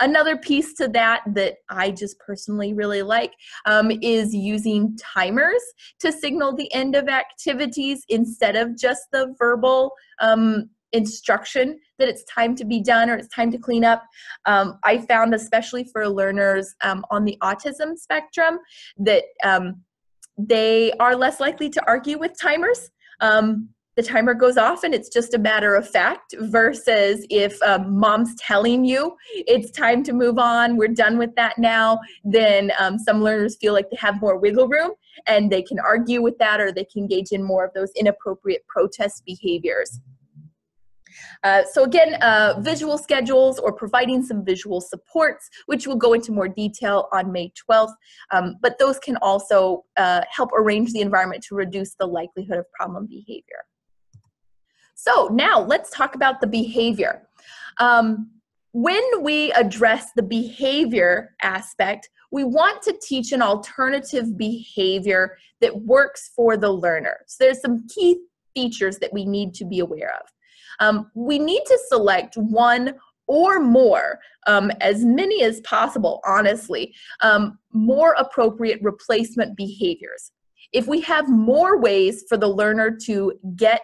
Another piece to that that I just personally really like um, is using timers to signal the end of activities instead of just the verbal um, instruction that it's time to be done or it's time to clean up. Um, I found, especially for learners um, on the autism spectrum, that um, they are less likely to argue with timers. Um, the timer goes off and it's just a matter of fact versus if um, mom's telling you it's time to move on we're done with that now then um, some learners feel like they have more wiggle room and they can argue with that or they can engage in more of those inappropriate protest behaviors uh, so again, uh, visual schedules or providing some visual supports, which we'll go into more detail on May 12th, um, but those can also uh, help arrange the environment to reduce the likelihood of problem behavior. So now let's talk about the behavior. Um, when we address the behavior aspect, we want to teach an alternative behavior that works for the learner. So there's some key features that we need to be aware of. Um, we need to select one or more, um, as many as possible, honestly, um, more appropriate replacement behaviors. If we have more ways for the learner to get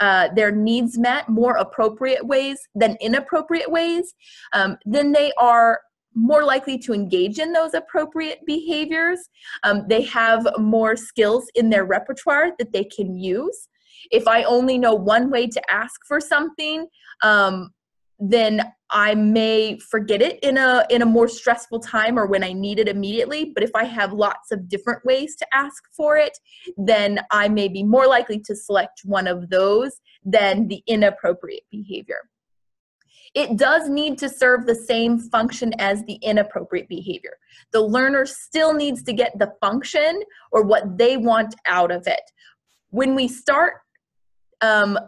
uh, their needs met, more appropriate ways than inappropriate ways, um, then they are more likely to engage in those appropriate behaviors. Um, they have more skills in their repertoire that they can use. If I only know one way to ask for something, um, then I may forget it in a in a more stressful time or when I need it immediately. But if I have lots of different ways to ask for it, then I may be more likely to select one of those than the inappropriate behavior. It does need to serve the same function as the inappropriate behavior. The learner still needs to get the function or what they want out of it. When we start um,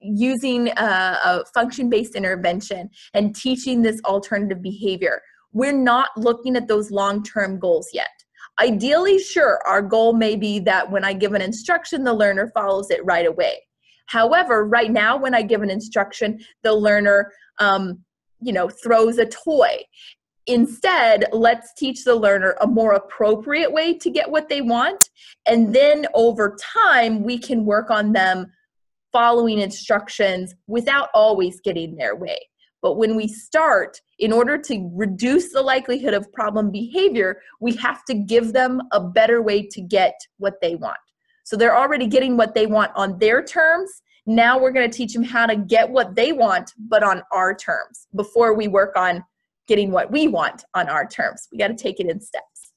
using a, a function-based intervention and teaching this alternative behavior, we're not looking at those long-term goals yet. Ideally, sure, our goal may be that when I give an instruction, the learner follows it right away. However, right now, when I give an instruction, the learner, um, you know, throws a toy. Instead, let's teach the learner a more appropriate way to get what they want. And then over time, we can work on them following instructions without always getting their way. But when we start, in order to reduce the likelihood of problem behavior, we have to give them a better way to get what they want. So they're already getting what they want on their terms. Now we're going to teach them how to get what they want, but on our terms before we work on getting what we want on our terms. We got to take it in steps.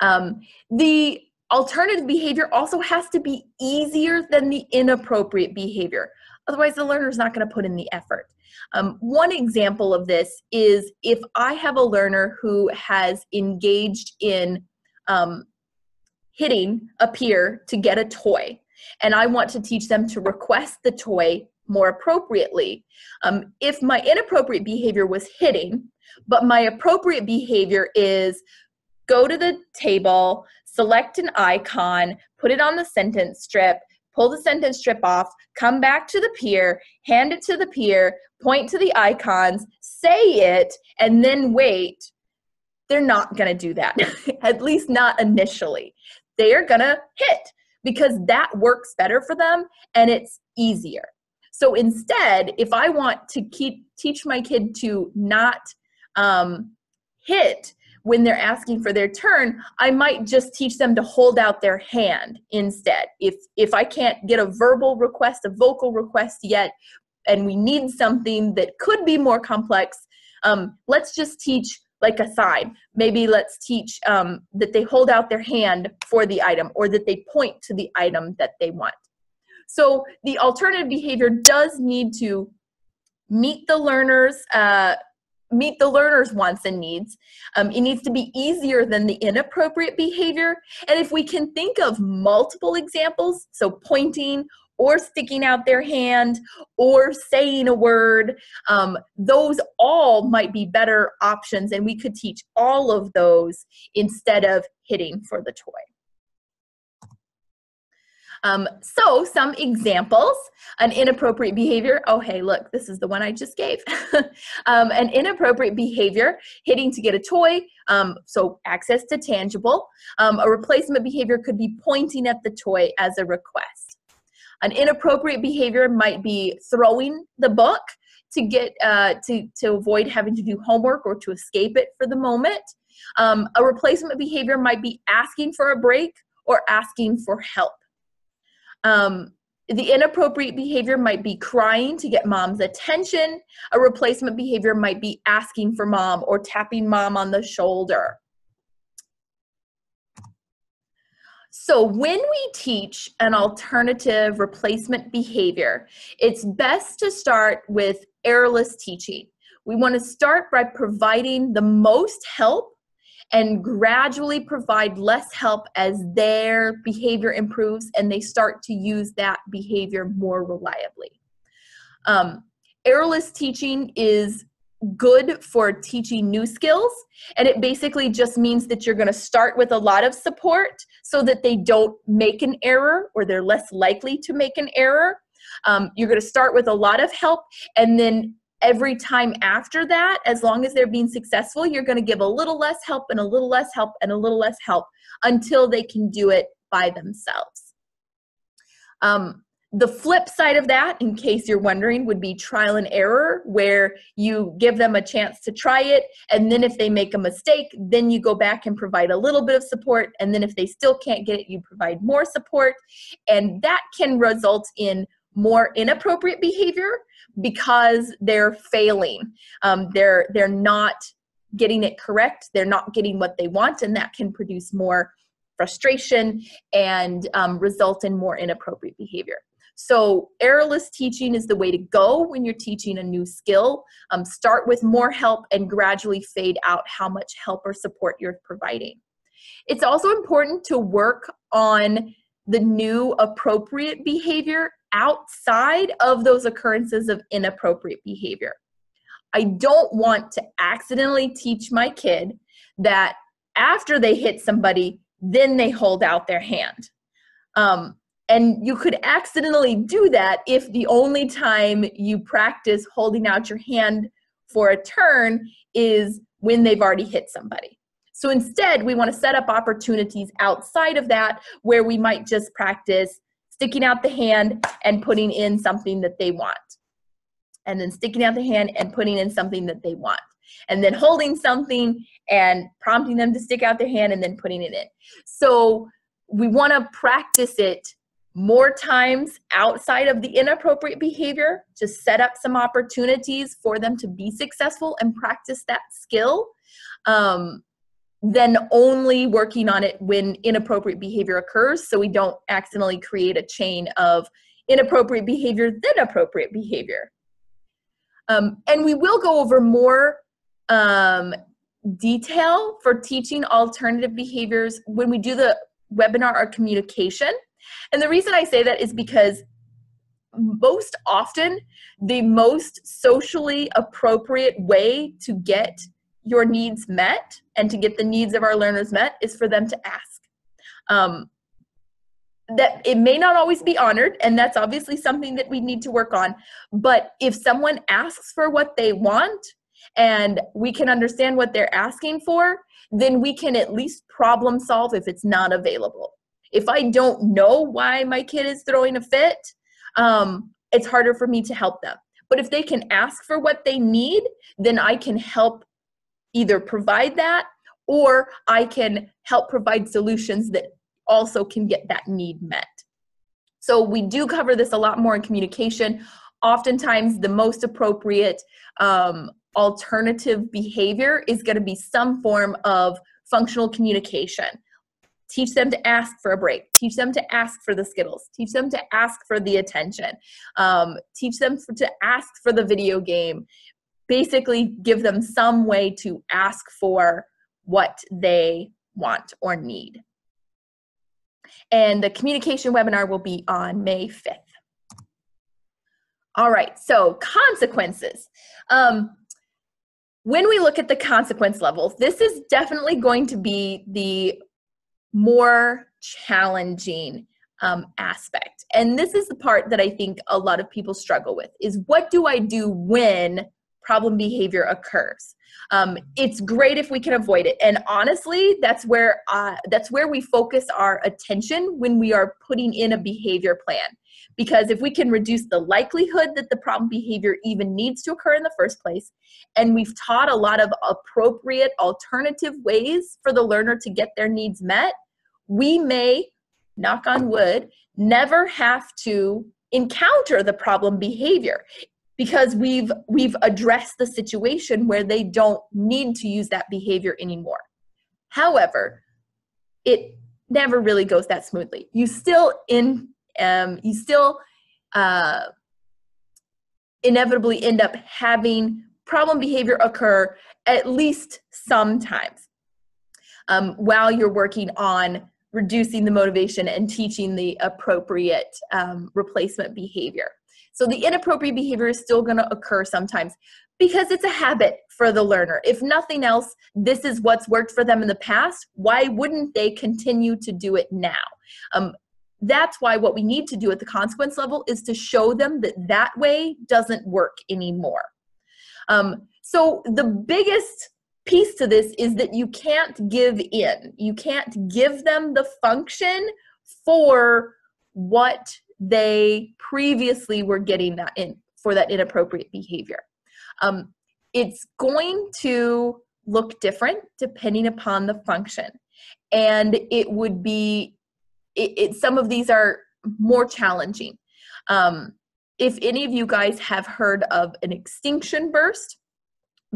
Um, the alternative behavior also has to be easier than the inappropriate behavior. Otherwise, the learner is not going to put in the effort. Um, one example of this is if I have a learner who has engaged in um, hitting a peer to get a toy, and I want to teach them to request the toy more appropriately. Um, if my inappropriate behavior was hitting, but my appropriate behavior is go to the table, select an icon, put it on the sentence strip, pull the sentence strip off, come back to the peer, hand it to the peer, point to the icons, say it, and then wait. They're not going to do that, at least not initially. They are going to hit because that works better for them and it's easier. So instead, if I want to keep teach my kid to not um, hit, when they're asking for their turn, I might just teach them to hold out their hand instead. If if I can't get a verbal request, a vocal request yet, and we need something that could be more complex, um, let's just teach like a sign. Maybe let's teach um, that they hold out their hand for the item or that they point to the item that they want. So the alternative behavior does need to meet the learner's uh, meet the learner's wants and needs. Um, it needs to be easier than the inappropriate behavior. And if we can think of multiple examples, so pointing or sticking out their hand or saying a word, um, those all might be better options. And we could teach all of those instead of hitting for the toy. Um, so some examples, an inappropriate behavior. Oh, hey, look, this is the one I just gave. um, an inappropriate behavior, hitting to get a toy, um, so access to tangible. Um, a replacement behavior could be pointing at the toy as a request. An inappropriate behavior might be throwing the book to get uh, to to avoid having to do homework or to escape it for the moment. Um, a replacement behavior might be asking for a break or asking for help. Um, the inappropriate behavior might be crying to get mom's attention. A replacement behavior might be asking for mom or tapping mom on the shoulder. So, when we teach an alternative replacement behavior, it's best to start with errorless teaching. We want to start by providing the most help and gradually provide less help as their behavior improves and they start to use that behavior more reliably. Um, errorless teaching is good for teaching new skills and it basically just means that you're going to start with a lot of support so that they don't make an error or they're less likely to make an error um, you're going to start with a lot of help and then every time after that, as long as they're being successful, you're going to give a little less help and a little less help and a little less help until they can do it by themselves. Um, the flip side of that, in case you're wondering, would be trial and error, where you give them a chance to try it, and then if they make a mistake, then you go back and provide a little bit of support, and then if they still can't get it, you provide more support, and that can result in more inappropriate behavior because they're failing. Um, they're they're not getting it correct. They're not getting what they want, and that can produce more frustration and um, result in more inappropriate behavior. So, errorless teaching is the way to go when you're teaching a new skill. Um, start with more help and gradually fade out how much help or support you're providing. It's also important to work on the new appropriate behavior outside of those occurrences of inappropriate behavior. I don't want to accidentally teach my kid that after they hit somebody, then they hold out their hand. Um, and you could accidentally do that if the only time you practice holding out your hand for a turn is when they've already hit somebody. So instead, we want to set up opportunities outside of that where we might just practice sticking out the hand and putting in something that they want. And then sticking out the hand and putting in something that they want. And then holding something and prompting them to stick out their hand and then putting it in. So we want to practice it more times outside of the inappropriate behavior to set up some opportunities for them to be successful and practice that skill. Um, then only working on it when inappropriate behavior occurs. So we don't accidentally create a chain of inappropriate behavior then appropriate behavior. Um, and we will go over more um, detail for teaching alternative behaviors when we do the webinar or communication. And the reason i say that is because most often the most socially appropriate way to get your needs met and to get the needs of our learners met is for them to ask. Um, that it may not always be honored, and that's obviously something that we need to work on. But if someone asks for what they want and we can understand what they're asking for, then we can at least problem solve if it's not available. If I don't know why my kid is throwing a fit, um, it's harder for me to help them. But if they can ask for what they need, then I can help either provide that or I can help provide solutions that also can get that need met. So we do cover this a lot more in communication. Oftentimes, the most appropriate um, alternative behavior is going to be some form of functional communication. Teach them to ask for a break. Teach them to ask for the Skittles. Teach them to ask for the attention. Um, teach them for, to ask for the video game basically give them some way to ask for what they want or need. And the communication webinar will be on May 5th. All right, so consequences. Um, when we look at the consequence levels, this is definitely going to be the more challenging um, aspect. And this is the part that I think a lot of people struggle with is what do I do when problem behavior occurs. Um, it's great if we can avoid it, and honestly, that's where uh, that's where we focus our attention when we are putting in a behavior plan. Because if we can reduce the likelihood that the problem behavior even needs to occur in the first place, and we've taught a lot of appropriate alternative ways for the learner to get their needs met, we may, knock on wood, never have to encounter the problem behavior because we've we've addressed the situation where they don't need to use that behavior anymore however it never really goes that smoothly you still in um, you still uh, inevitably end up having problem behavior occur at least sometimes um, while you're working on reducing the motivation and teaching the appropriate um, replacement behavior. So the inappropriate behavior is still going to occur sometimes because it's a habit for the learner. If nothing else, this is what's worked for them in the past. Why wouldn't they continue to do it now? Um, that's why what we need to do at the consequence level is to show them that that way doesn't work anymore. Um, so the biggest piece to this is that you can't give in. You can't give them the function for what they previously were getting that in for that inappropriate behavior. Um, it's going to look different depending upon the function. And it would be, it, it some of these are more challenging. Um, if any of you guys have heard of an extinction burst,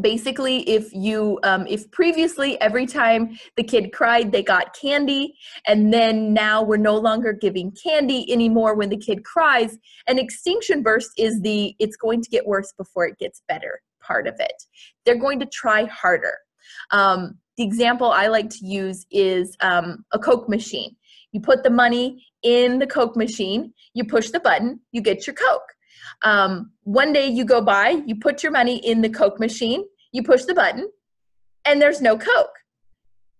basically if you um, if previously every time the kid cried they got candy and then now we're no longer giving candy anymore when the kid cries an extinction burst is the it's going to get worse before it gets better part of it. They're going to try harder. Um, the example i like to use is um, a coke machine. You put the money in the coke machine you push the button you get your coke um, one day you go by, you put your money in the Coke machine, you push the button, and there's no Coke.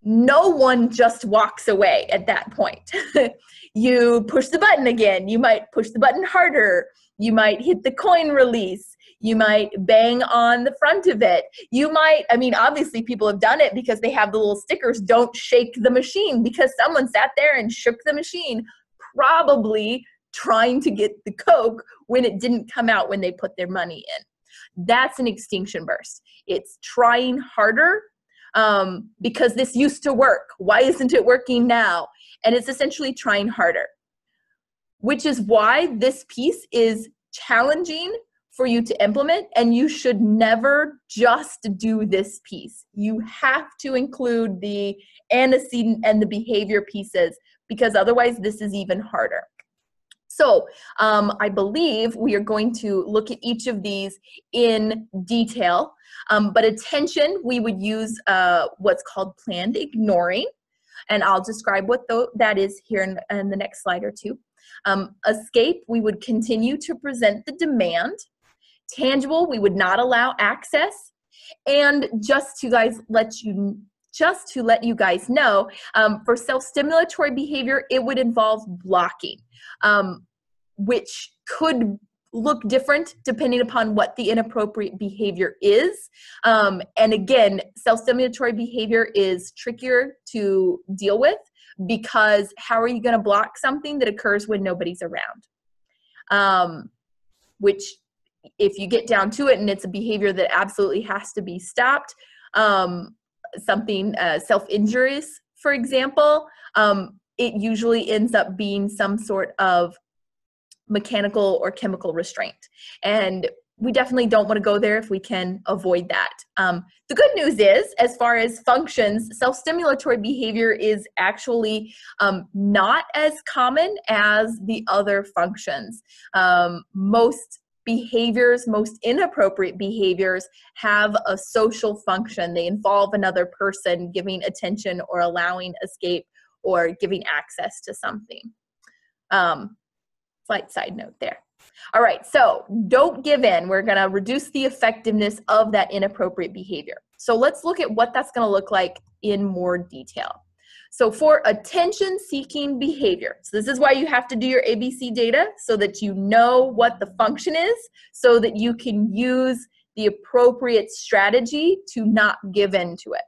No one just walks away at that point. you push the button again. You might push the button harder. You might hit the coin release. You might bang on the front of it. You might, I mean, obviously, people have done it because they have the little stickers don't shake the machine because someone sat there and shook the machine, probably trying to get the Coke when it didn't come out when they put their money in. That's an extinction burst. It's trying harder um, because this used to work. Why isn't it working now? And it's essentially trying harder, which is why this piece is challenging for you to implement. And you should never just do this piece. You have to include the antecedent and the behavior pieces because otherwise, this is even harder. So um, I believe we are going to look at each of these in detail. Um, but attention, we would use uh, what's called planned ignoring. And I'll describe what that is here in, in, the next slide or two. Um, escape, we would continue to present the demand. Tangible, we would not allow access. And just to guys let you just to let you guys know, um, for self-stimulatory behavior, it would involve blocking. Um, which could look different depending upon what the inappropriate behavior is. Um, and again, self stimulatory behavior is trickier to deal with because how are you going to block something that occurs when nobody's around? Um, which, if you get down to it and it's a behavior that absolutely has to be stopped, um, something uh, self injurious, for example, um, it usually ends up being some sort of mechanical or chemical restraint. And we definitely don't want to go there if we can avoid that. Um, the good news is, as far as functions, self stimulatory behavior is actually um, not as common as the other functions. Um, most behaviors, most inappropriate behaviors, have a social function. They involve another person giving attention or allowing escape or giving access to something. Um, slight side note there. All right, so don't give in. We're going to reduce the effectiveness of that inappropriate behavior. So let's look at what that's going to look like in more detail. So for attention seeking behavior, so this is why you have to do your ABC data so that you know what the function is so that you can use the appropriate strategy to not give in to it.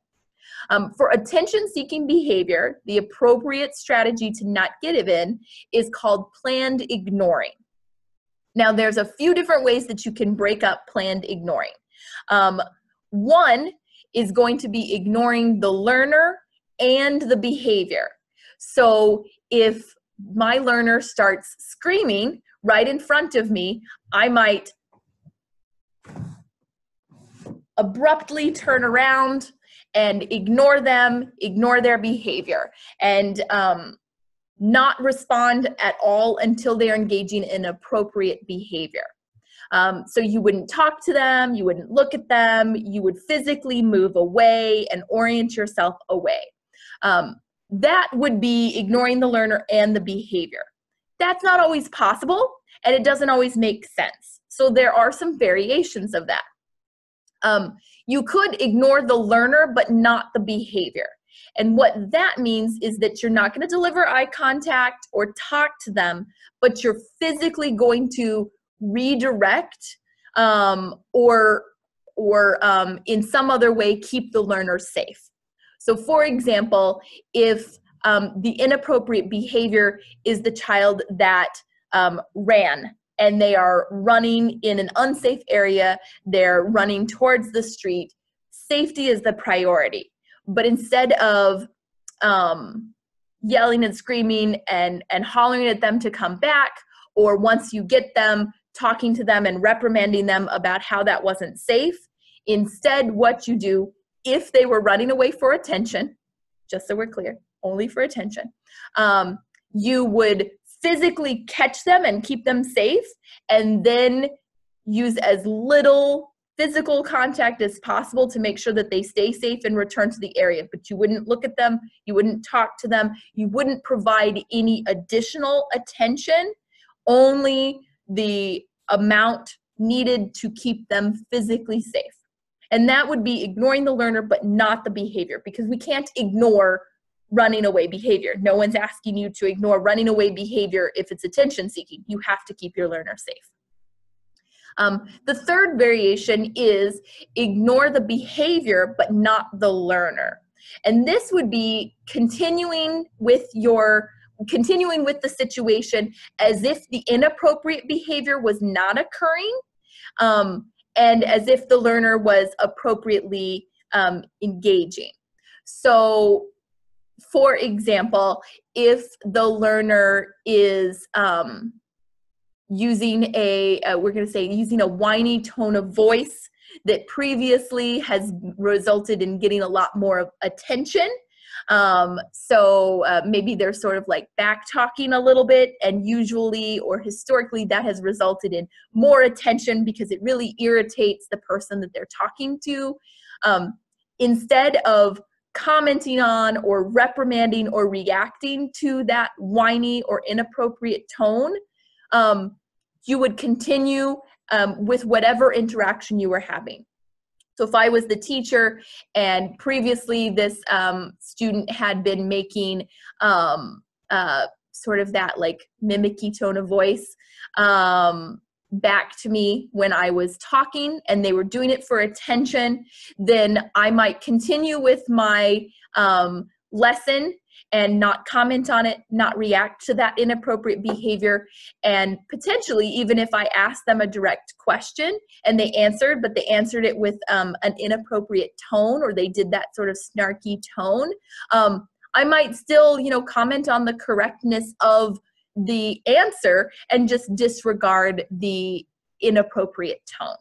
Um, for attention seeking behavior, the appropriate strategy to not it in is called planned ignoring. Now, there's a few different ways that you can break up planned ignoring. Um, one is going to be ignoring the learner and the behavior. So if my learner starts screaming right in front of me, I might abruptly turn around and ignore them, ignore their behavior, and um, not respond at all until they're engaging in appropriate behavior. Um, so you wouldn't talk to them, you wouldn't look at them, you would physically move away and orient yourself away. Um, that would be ignoring the learner and the behavior. That's not always possible, and it doesn't always make sense. So there are some variations of that. Um, you could ignore the learner, but not the behavior. And what that means is that you're not going to deliver eye contact or talk to them, but you're physically going to redirect um, or or um, in some other way keep the learner safe. So, for example, if um, the inappropriate behavior is the child that um, ran and they are running in an unsafe area, they're running towards the street, safety is the priority. But instead of um, yelling and screaming and, and hollering at them to come back, or once you get them, talking to them and reprimanding them about how that wasn't safe, instead, what you do if they were running away for attention, just so we're clear, only for attention, um, you would physically catch them and keep them safe, and then use as little physical contact as possible to make sure that they stay safe and return to the area. But you wouldn't look at them, you wouldn't talk to them, you wouldn't provide any additional attention, only the amount needed to keep them physically safe. And that would be ignoring the learner, but not the behavior, because we can't ignore running away behavior. No one's asking you to ignore running away behavior if it's attention seeking. You have to keep your learner safe. Um, the third variation is ignore the behavior, but not the learner. And this would be continuing with your continuing with the situation as if the inappropriate behavior was not occurring um, and as if the learner was appropriately um, engaging. So, for example, if the learner is um, using a, uh, we're going to say, using a whiny tone of voice that previously has resulted in getting a lot more attention, um, so uh, maybe they're sort of like back talking a little bit, and usually or historically that has resulted in more attention because it really irritates the person that they're talking to. Um, instead of commenting on or reprimanding or reacting to that whiny or inappropriate tone, um, you would continue um, with whatever interaction you were having. So if I was the teacher and previously this um, student had been making um, uh, sort of that like mimicky tone of voice um, back to me when I was talking and they were doing it for attention, then I might continue with my um, lesson and not comment on it, not react to that inappropriate behavior. And potentially, even if I asked them a direct question and they answered, but they answered it with um, an inappropriate tone or they did that sort of snarky tone, um, I might still, you know, comment on the correctness of the answer and just disregard the inappropriate tone.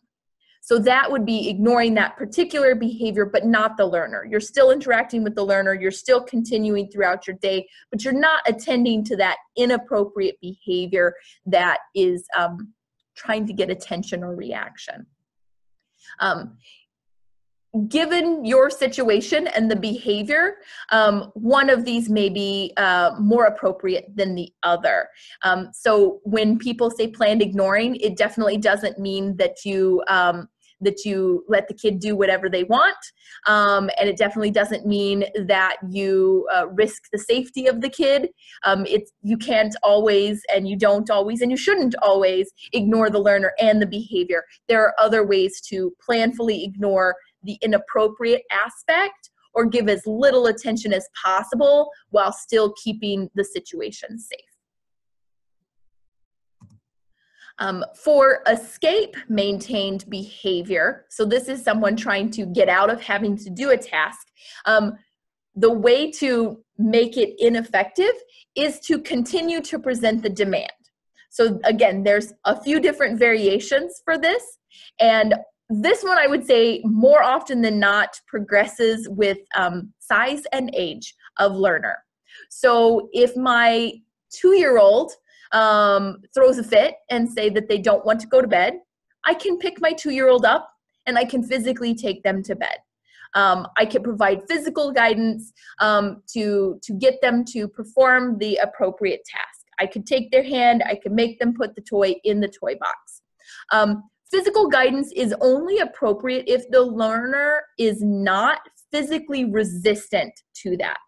So that would be ignoring that particular behavior, but not the learner. You're still interacting with the learner, you're still continuing throughout your day, but you're not attending to that inappropriate behavior that is um, trying to get attention or reaction. Um, given your situation and the behavior, um, one of these may be uh, more appropriate than the other. Um, so when people say planned ignoring, it definitely doesn't mean that you um, that you let the kid do whatever they want. Um, and it definitely doesn't mean that you uh, risk the safety of the kid. Um, it's you can't always, and you don't always, and you shouldn't always ignore the learner and the behavior. There are other ways to planfully ignore the inappropriate aspect or give as little attention as possible while still keeping the situation safe. Um, for escape maintained behavior, so this is someone trying to get out of having to do a task, um, the way to make it ineffective is to continue to present the demand. So again, there's a few different variations for this, and this one I would say more often than not progresses with um, size and age of learner. So if my two-year-old um, throws a fit and say that they don't want to go to bed, I can pick my two year old up and I can physically take them to bed. Um, I can provide physical guidance um, to, to get them to perform the appropriate task. I could take their hand, I can make them put the toy in the toy box. Um, physical guidance is only appropriate if the learner is not physically resistant to that.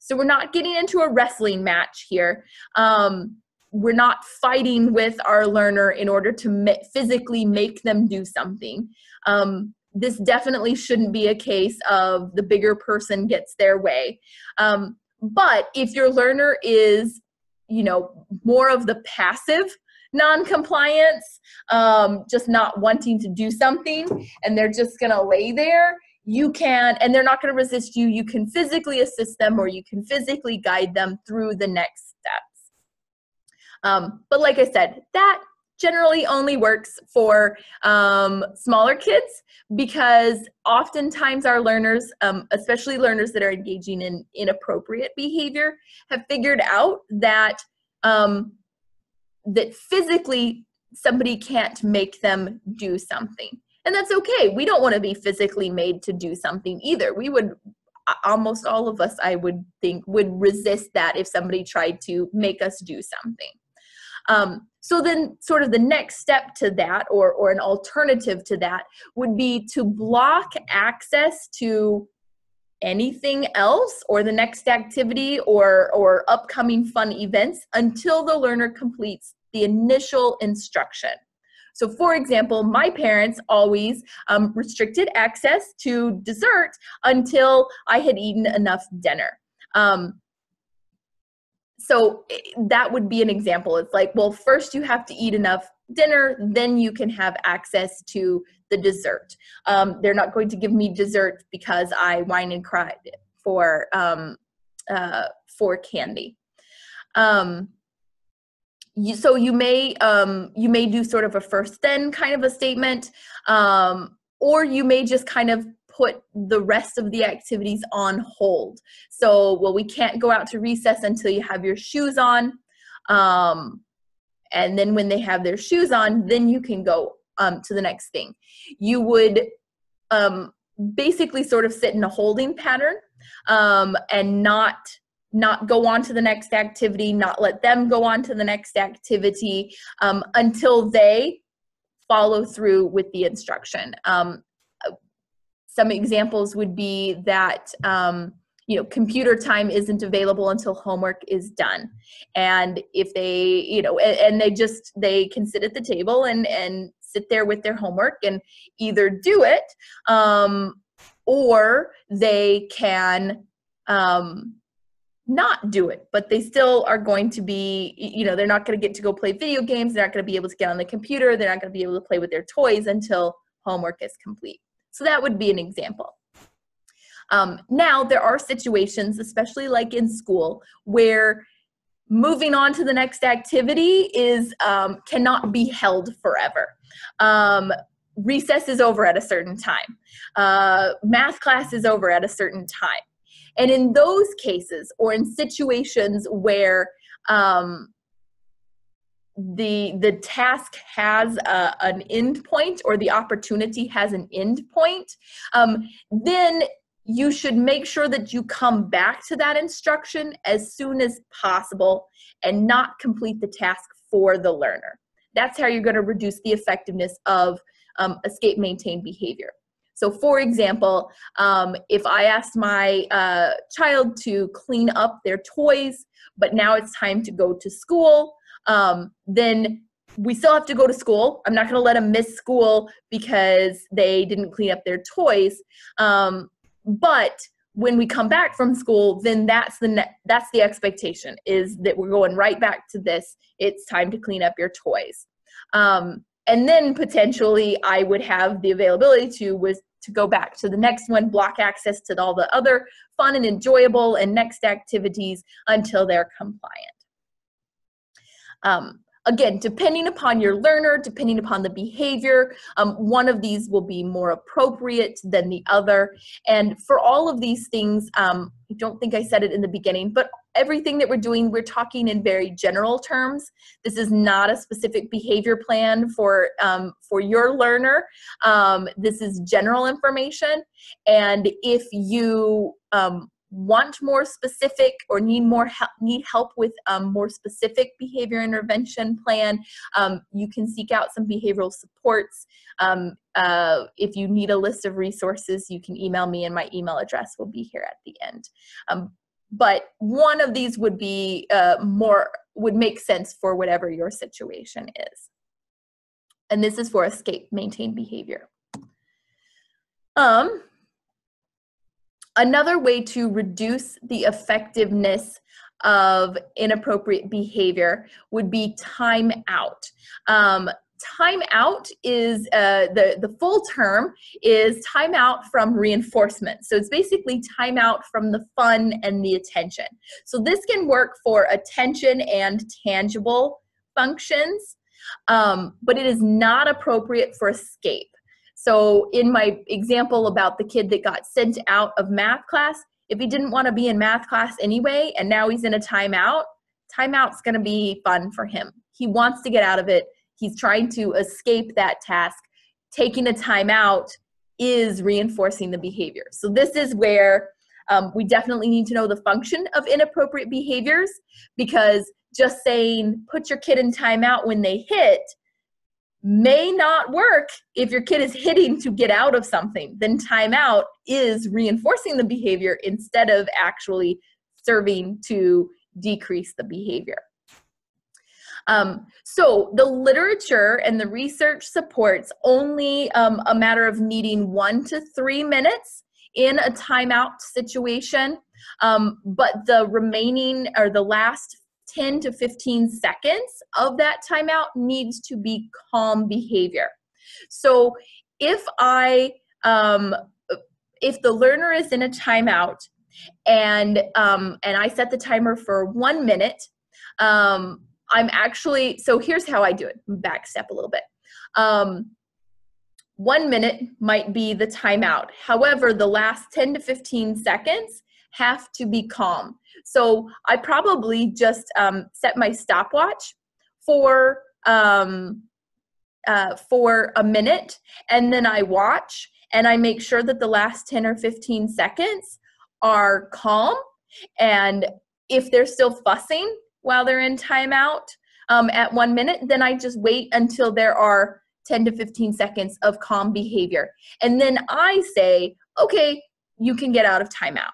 So we're not getting into a wrestling match here. Um, we're not fighting with our learner in order to physically make them do something. Um, this definitely shouldn't be a case of the bigger person gets their way. Um, but if your learner is, you know, more of the passive non-compliance, um, just not wanting to do something, and they're just gonna lay there, you can, and they're not gonna resist you. You can physically assist them, or you can physically guide them through the next. Um, but like I said, that generally only works for um, smaller kids because oftentimes our learners, um, especially learners that are engaging in inappropriate behavior, have figured out that um, that physically somebody can't make them do something. And that's okay. We don't want to be physically made to do something either. We would almost all of us I would think would resist that if somebody tried to make us do something. Um, so then sort of the next step to that or, or an alternative to that would be to block access to anything else or the next activity or, or upcoming fun events until the learner completes the initial instruction. So, for example, my parents always um, restricted access to dessert until I had eaten enough dinner. Um, so eh, that would be an example. It's like well first you have to eat enough dinner then you can have access to the dessert. Um, they're not going to give me dessert because i whine and cried for um, uh, for candy. Um, you, so you may um, you may do sort of a first then kind of a statement um, or you may just kind of put the rest of the activities on hold. So, well, we can't go out to recess until you have your shoes on. Um, and then when they have their shoes on, then you can go um, to the next thing. You would um, basically sort of sit in a holding pattern um, and not not go on to the next activity, not let them go on to the next activity um, until they follow through with the instruction. Um, some examples would be that um, you know computer time isn't available until homework is done. And if they you know and, and, they just they can sit at the table and and sit there with their homework and either do it um, or they can um, not do it but they still are going to be you know they're not going to get to go play video games they're not going to be able to get on the computer they're not going to be able to play with their toys until homework is complete so that would be an example. Um, now, there are situations, especially like in school, where moving on to the next activity is um, cannot be held forever. Um, recess is over at a certain time. Uh, math class is over at a certain time. And in those cases, or in situations where um, the the task has a, an end point or the opportunity has an end point um, then you should make sure that you come back to that instruction as soon as possible and not complete the task for the learner that's how you're going to reduce the effectiveness of um, escape maintain behavior. So, for example, um, if I asked my uh, child to clean up their toys, but now it's time to go to school, um, then we still have to go to school. I'm not going to let them miss school because they didn't clean up their toys. Um, but when we come back from school, then that's the ne- that's the expectation is that we're going right back to this. It's time to clean up your toys. Um, and then potentially I would have the availability to was to go back to the next one, block access to all the other fun and enjoyable and next activities until they're compliant. Um, again, depending upon your learner, depending upon the behavior, um, one of these will be more appropriate than the other. And for all of these things, um, I don't think I said it in the beginning, but everything that we're doing, we're talking in very general terms. This is not a specific behavior plan for um, for your learner. Um, this is general information, and if you um, want more specific or need more help need help with um, more specific behavior intervention plan. Um, you can seek out some behavioral supports. Um, uh, if you need a list of resources you can email me and my email address will be here at the end. Um, but one of these would be uh, more would make sense for whatever your situation is. And this is for escape maintain behavior. Um Another way to reduce the effectiveness of inappropriate behavior would be time out. Um, time out is uh, the the full term is time out from reinforcement. So it's basically time out from the fun and the attention. So this can work for attention and tangible functions um, but it is not appropriate for escape so, in my example about the kid that got sent out of math class, if he didn't want to be in math class anyway, and now he's in a timeout, timeout's going to be fun for him. He wants to get out of it. He's trying to escape that task. Taking a timeout is reinforcing the behavior. So, this is where um, we definitely need to know the function of inappropriate behaviors because just saying put your kid in timeout when they hit may not work if your kid is hitting to get out of something. Then timeout is reinforcing the behavior instead of actually serving to decrease the behavior. Um, so the literature and the research supports only um, a matter of needing one to three minutes in a timeout situation. Um, but the remaining or the last 10 to 15 seconds of that timeout needs to be calm behavior. So if I, um, if the learner is in a timeout and um, and I set the timer for one minute, um, I'm actually so here's how I do it. Back step a little bit. Um, one minute might be the timeout. However, the last 10 to 15 seconds have to be calm. So I probably just um, set my stopwatch for um, uh, for a minute, and then I watch and I make sure that the last 10 or 15 seconds are calm. And if they're still fussing while they're in timeout um, at one minute, then I just wait until there are 10 to 15 seconds of calm behavior. And then I say, okay, you can get out of timeout.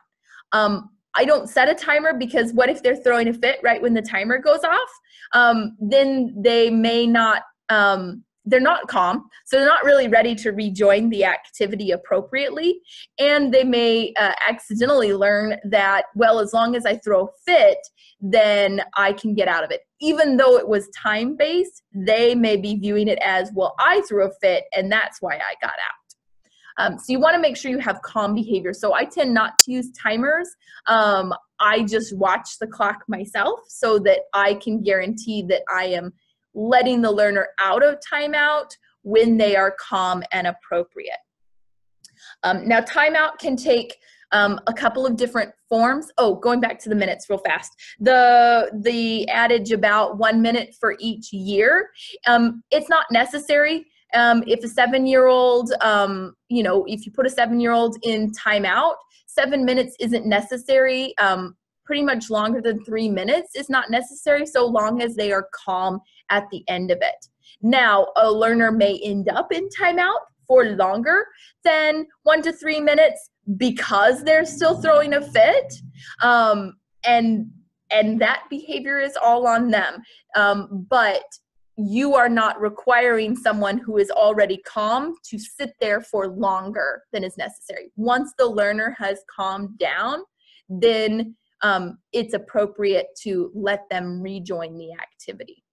Um, I don't set a timer because what if they're throwing a fit right when the timer goes off? Um, then they may not, um, they're not calm, so they're not really ready to rejoin the activity appropriately. And they may uh, accidentally learn that, well, as long as I throw a fit, then I can get out of it. Even though it was time based, they may be viewing it as, well, I threw a fit and that's why I got out. Um, so you want to make sure you have calm behavior. So I tend not to use timers. Um, I just watch the clock myself so that I can guarantee that I am letting the learner out of timeout when they are calm and appropriate. Um, now, timeout can take um, a couple of different forms. Oh, going back to the minutes real fast. The the adage about one minute for each year. Um, it's not necessary um, if a seven year old, um, you know, if you put a seven year old in timeout, seven minutes isn't necessary. Um, pretty much longer than three minutes is not necessary so long as they are calm at the end of it. Now, a learner may end up in timeout for longer than one to three minutes because they're still throwing a fit. Um, and and that behavior is all on them. Um, but you are not requiring someone who is already calm to sit there for longer than is necessary. Once the learner has calmed down, then um, it's appropriate to let them rejoin the activity.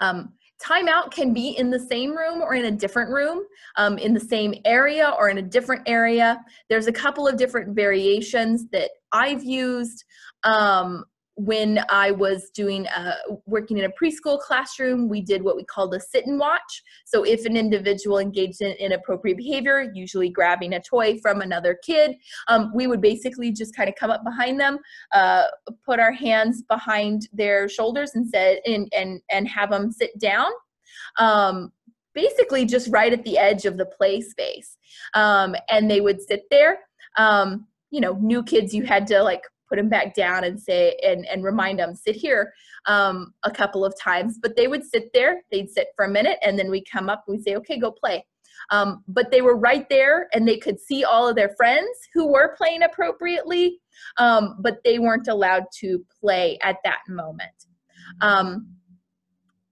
Um, timeout can be in the same room or in a different room, um, in the same area or in a different area. There's a couple of different variations that I've used. Um, when I was doing uh, working in a preschool classroom, we did what we called a sit and watch. So if an individual engaged in inappropriate behavior, usually grabbing a toy from another kid, um, we would basically just kind of come up behind them, uh, put our hands behind their shoulders and said and and and have them sit down. Um, basically just right at the edge of the play space um, and they would sit there um, you know new kids you had to like put them back down and say and, and remind them sit here um, a couple of times. But they would sit there they'd sit for a minute and then we come up and we say okay go play. Um, but they were right there and they could see all of their friends who were playing appropriately um, but they weren't allowed to play at that moment. Um,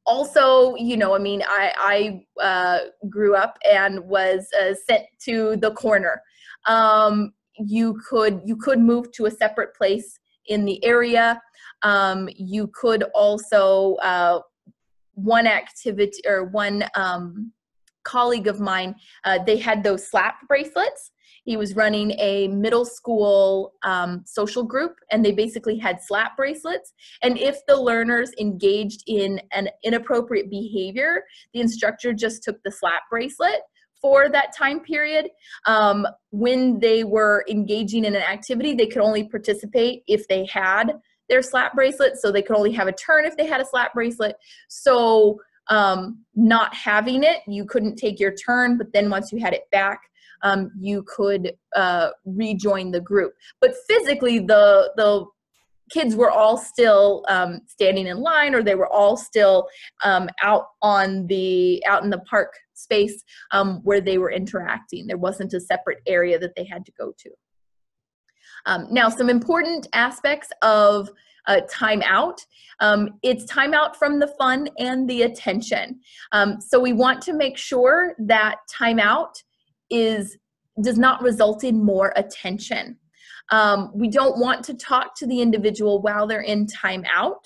also you know i mean i i uh, grew up and was uh, sent to the corner. Um, you could you could move to a separate place in the area. Um, you could also uh, one activity or one um, colleague of mine. Uh, they had those slap bracelets. He was running a middle school um, social group, and they basically had slap bracelets. And if the learners engaged in an inappropriate behavior, the instructor just took the slap bracelet for that time period. Um, when they were engaging in an activity, they could only participate if they had their slap bracelet. So they could only have a turn if they had a slap bracelet. So um, not having it, you couldn't take your turn, but then once you had it back, um, you could uh, rejoin the group. But physically, the the kids were all still um, standing in line, or they were all still um, out on the out in the park space um, where they were interacting. There wasn't a separate area that they had to go to. Um, now, some important aspects of uh, timeout. Um, it's timeout from the fun and the attention. Um, so we want to make sure that timeout is does not result in more attention. Um, we don't want to talk to the individual while they're in timeout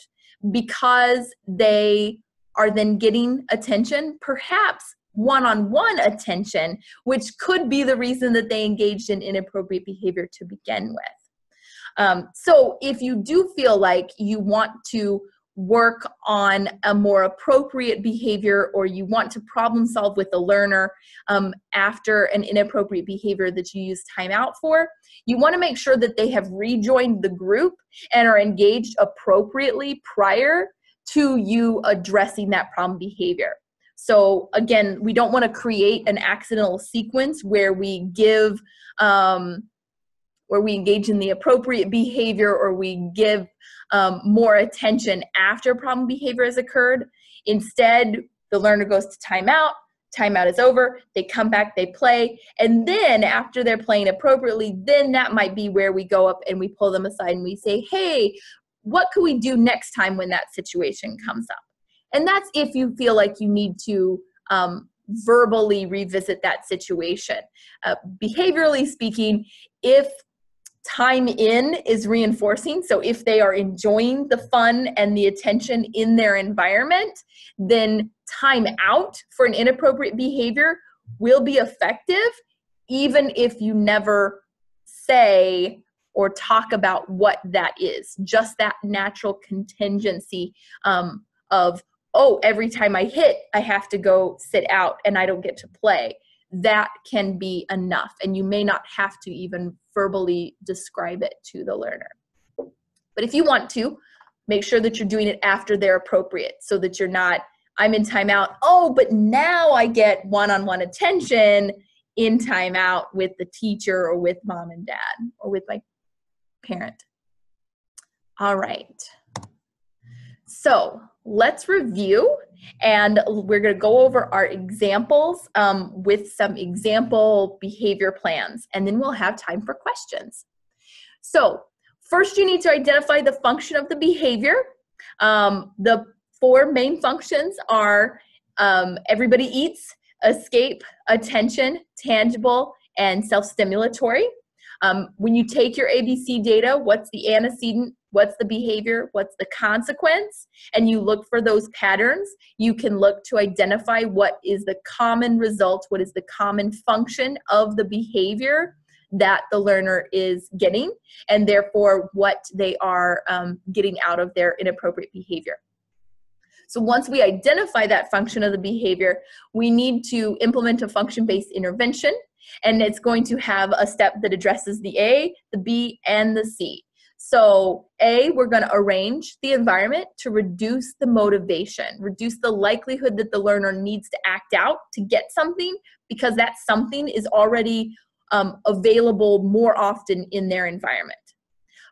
because they are then getting attention, perhaps one on one attention, which could be the reason that they engaged in inappropriate behavior to begin with. Um, so, if you do feel like you want to work on a more appropriate behavior or you want to problem solve with the learner um, after an inappropriate behavior that you use timeout for, you want to make sure that they have rejoined the group and are engaged appropriately prior to you addressing that problem behavior. So again, we don't want to create an accidental sequence where we give, um, where we engage in the appropriate behavior or we give um, more attention after problem behavior has occurred. Instead, the learner goes to timeout, timeout is over, they come back, they play, and then after they're playing appropriately, then that might be where we go up and we pull them aside and we say, hey, what could we do next time when that situation comes up? And that's if you feel like you need to um, verbally revisit that situation. Uh, behaviorally speaking, if time in is reinforcing, so if they are enjoying the fun and the attention in their environment, then time out for an inappropriate behavior will be effective, even if you never say or talk about what that is. Just that natural contingency um, of oh, every time I hit, I have to go sit out and I don't get to play. That can be enough. And you may not have to even verbally describe it to the learner. But if you want to, make sure that you're doing it after they're appropriate so that you're not, I'm in timeout. Oh, but now I get one on one attention in timeout with the teacher or with mom and dad or with my parent. All right. So let's review and we're going to go over our examples um, with some example behavior plans, and then we'll have time for questions. So, first, you need to identify the function of the behavior. Um, the four main functions are um, everybody eats, escape, attention, tangible, and self stimulatory. Um, when you take your ABC data, what's the antecedent, what's the behavior, what's the consequence, and you look for those patterns, you can look to identify what is the common result, what is the common function of the behavior that the learner is getting, and therefore what they are um, getting out of their inappropriate behavior. So once we identify that function of the behavior, we need to implement a function-based intervention and it's going to have a step that addresses the A, the B, and the C. So, A, we're going to arrange the environment to reduce the motivation, reduce the likelihood that the learner needs to act out to get something because that something is already um, available more often in their environment.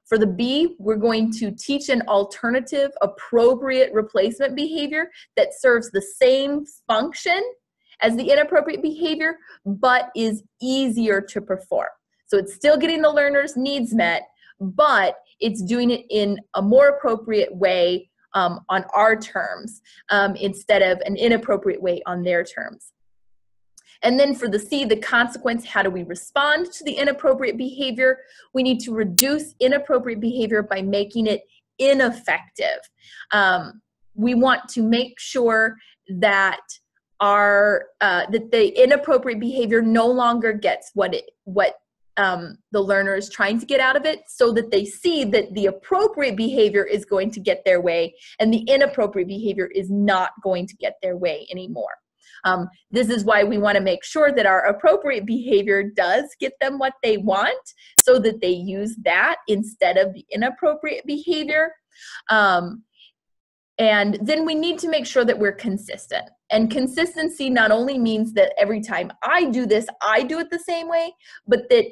For the B, we're going to teach an alternative, appropriate replacement behavior that serves the same function as the inappropriate behavior, but is easier to perform. So it's still getting the learner's needs met, but it's doing it in a more appropriate way um, on our terms um, instead of an inappropriate way on their terms. And then for the C, the consequence, how do we respond to the inappropriate behavior? We need to reduce inappropriate behavior by making it ineffective. Um, we want to make sure that our uh, that the inappropriate behavior no longer gets what it what um, the learner is trying to get out of it so that they see that the appropriate behavior is going to get their way and the inappropriate behavior is not going to get their way anymore um, this is why we want to make sure that our appropriate behavior does get them what they want so that they use that instead of the inappropriate behavior um, and then we need to make sure that we're consistent. And consistency not only means that every time I do this, I do it the same way, but that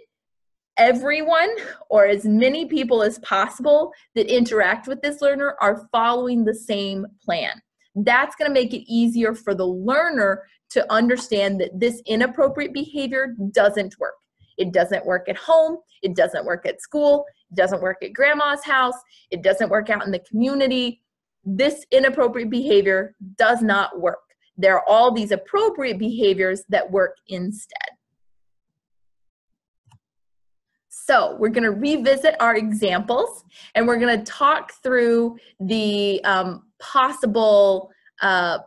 everyone or as many people as possible that interact with this learner are following the same plan. That's going to make it easier for the learner to understand that this inappropriate behavior doesn't work. It doesn't work at home, it doesn't work at school, it doesn't work at grandma's house, it doesn't work out in the community this inappropriate behavior does not work. There are all these appropriate behaviors that work instead. So we're going to revisit our examples and we're going to talk through the um, possible uh,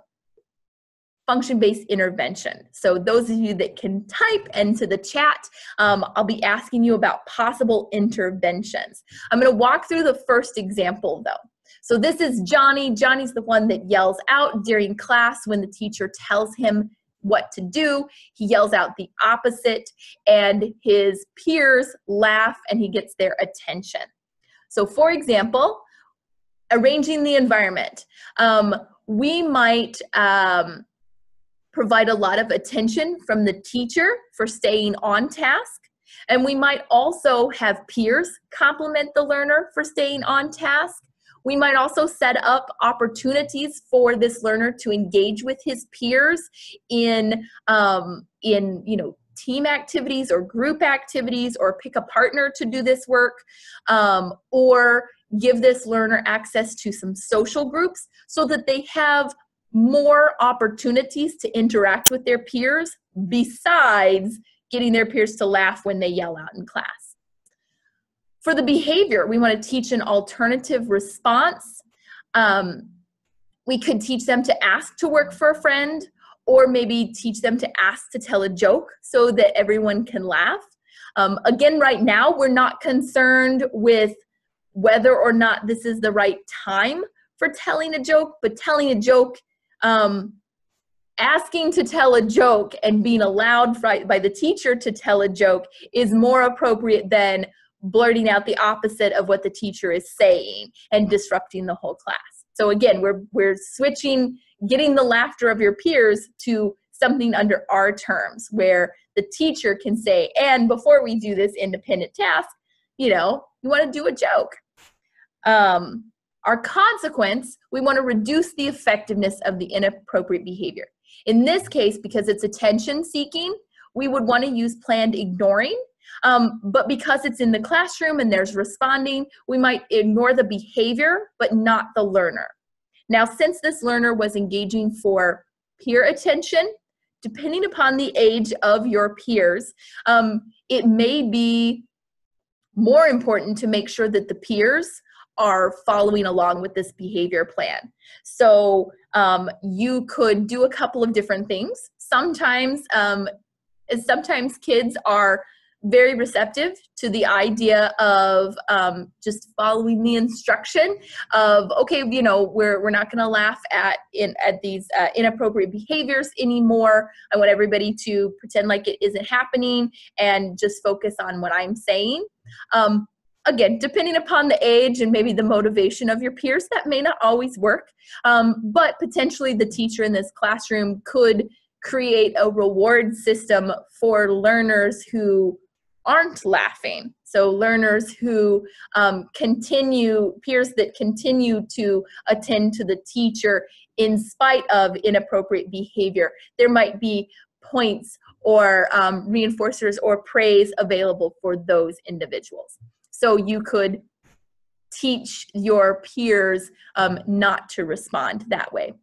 function-based intervention. So those of you that can type into the chat, um, I'll be asking you about possible interventions. I'm going to walk through the first example though. So this is Johnny. Johnny's the one that yells out during class when the teacher tells him what to do. He yells out the opposite, and his peers laugh and he gets their attention. So, for example, arranging the environment. Um, we might um, provide a lot of attention from the teacher for staying on task. And we might also have peers compliment the learner for staying on task. We might also set up opportunities for this learner to engage with his peers in, um, in you know, team activities or group activities or pick a partner to do this work um, or give this learner access to some social groups so that they have more opportunities to interact with their peers besides getting their peers to laugh when they yell out in class. For the behavior, we want to teach an alternative response. Um, we could teach them to ask to work for a friend or maybe teach them to ask to tell a joke so that everyone can laugh. Um, again, right now, we're not concerned with whether or not this is the right time for telling a joke, but telling a joke, um, asking to tell a joke and being allowed by the teacher to tell a joke is more appropriate than blurting out the opposite of what the teacher is saying and disrupting the whole class. So again, we're we're switching getting the laughter of your peers to something under our terms where the teacher can say, and before we do this independent task, you know, you want to do a joke. Um, our consequence, we want to reduce the effectiveness of the inappropriate behavior. In this case, because it's attention seeking, we would want to use planned ignoring. Um, but because it's in the classroom and there's responding, we might ignore the behavior, but not the learner. Now, since this learner was engaging for peer attention, depending upon the age of your peers, um, it may be more important to make sure that the peers are following along with this behavior plan. So um, you could do a couple of different things. Sometimes, um, sometimes kids are very receptive to the idea of um, just following the instruction of okay you know we're, we're not going to laugh at in at these uh, inappropriate behaviors anymore. I want everybody to pretend like it isn't happening and just focus on what i'm saying. Um, again depending upon the age and maybe the motivation of your peers that may not always work. Um, but potentially the teacher in this classroom could create a reward system for learners who aren't laughing. So, learners who um, continue, peers that continue to attend to the teacher in spite of inappropriate behavior. There might be points or um, reinforcers or praise available for those individuals. So, you could teach your peers um, not to respond that way.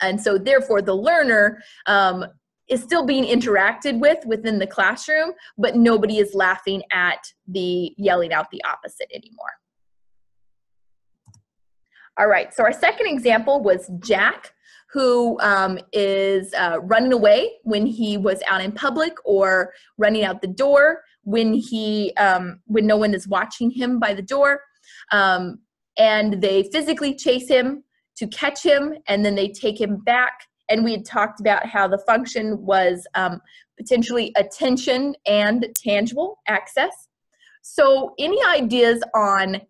And so, therefore, the learner um, is still being interacted with within the classroom, but nobody is laughing at the yelling out the opposite anymore. All right, so our second example was Jack, who um, is uh, running away when he was out in public or running out the door when he um, when no one is watching him by the door. Um, and they physically chase him to catch him, and then they take him back and we had talked about how the function was um, potentially attention and tangible access. So, any ideas on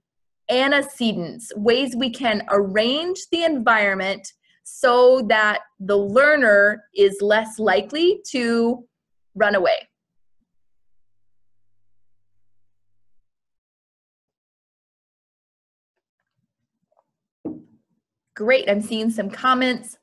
antecedents, ways we can arrange the environment so that the learner is less likely to run away? Great, I'm seeing some comments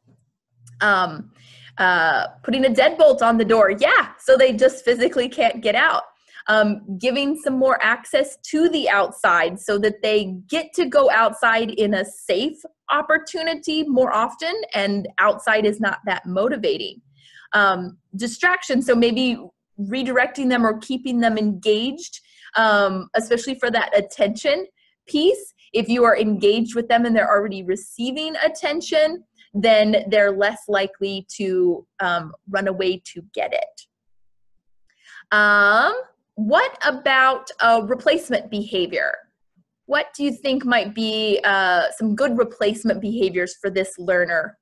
um, uh, putting a deadbolt on the door. Yeah, so they just physically can't get out. Um, giving some more access to the outside so that they get to go outside in a safe opportunity more often, and outside is not that motivating. Um, distraction, so maybe redirecting them or keeping them engaged, um, especially for that attention piece. If you are engaged with them and they're already receiving attention, then they're less likely to um, run away to get it. Um, what about uh, replacement behavior? What do you think might be uh, some good replacement behaviors for this learner?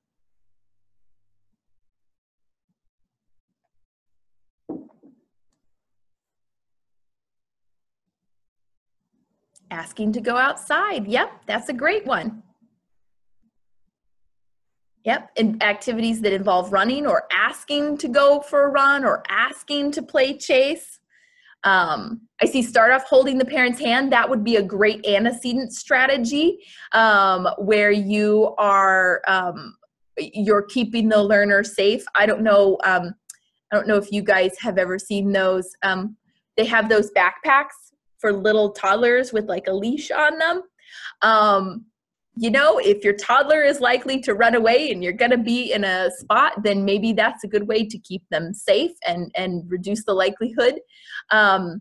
Asking to go outside. Yep, that's a great one. Yep, and activities that involve running or asking to go for a run or asking to play chase. Um, I see start off holding the parent's hand. That would be a great antecedent strategy um, where you are um, you're keeping the learner safe. I don't know. Um, I don't know if you guys have ever seen those. Um, they have those backpacks for little toddlers with like a leash on them. You know, if your toddler is likely to run away and you're going to be in a spot, then maybe that's a good way to keep them safe and and reduce the likelihood. Um,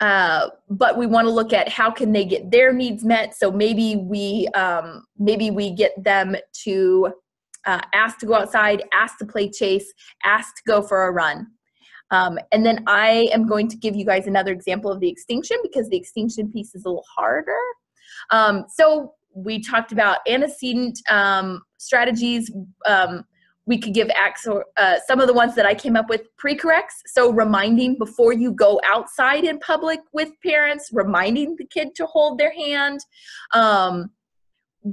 uh, but we want to look at how can they get their needs met. So maybe we um, maybe we get them to uh, ask to go outside, ask to play chase, ask to go for a run. Um, and then I am going to give you guys another example of the extinction because the extinction piece is a little harder. Um, so we talked about antecedent um, strategies. Um, we could give uh, some of the ones that I came up with pre-corrects. So reminding before you go outside in public with parents, reminding the kid to hold their hand, um,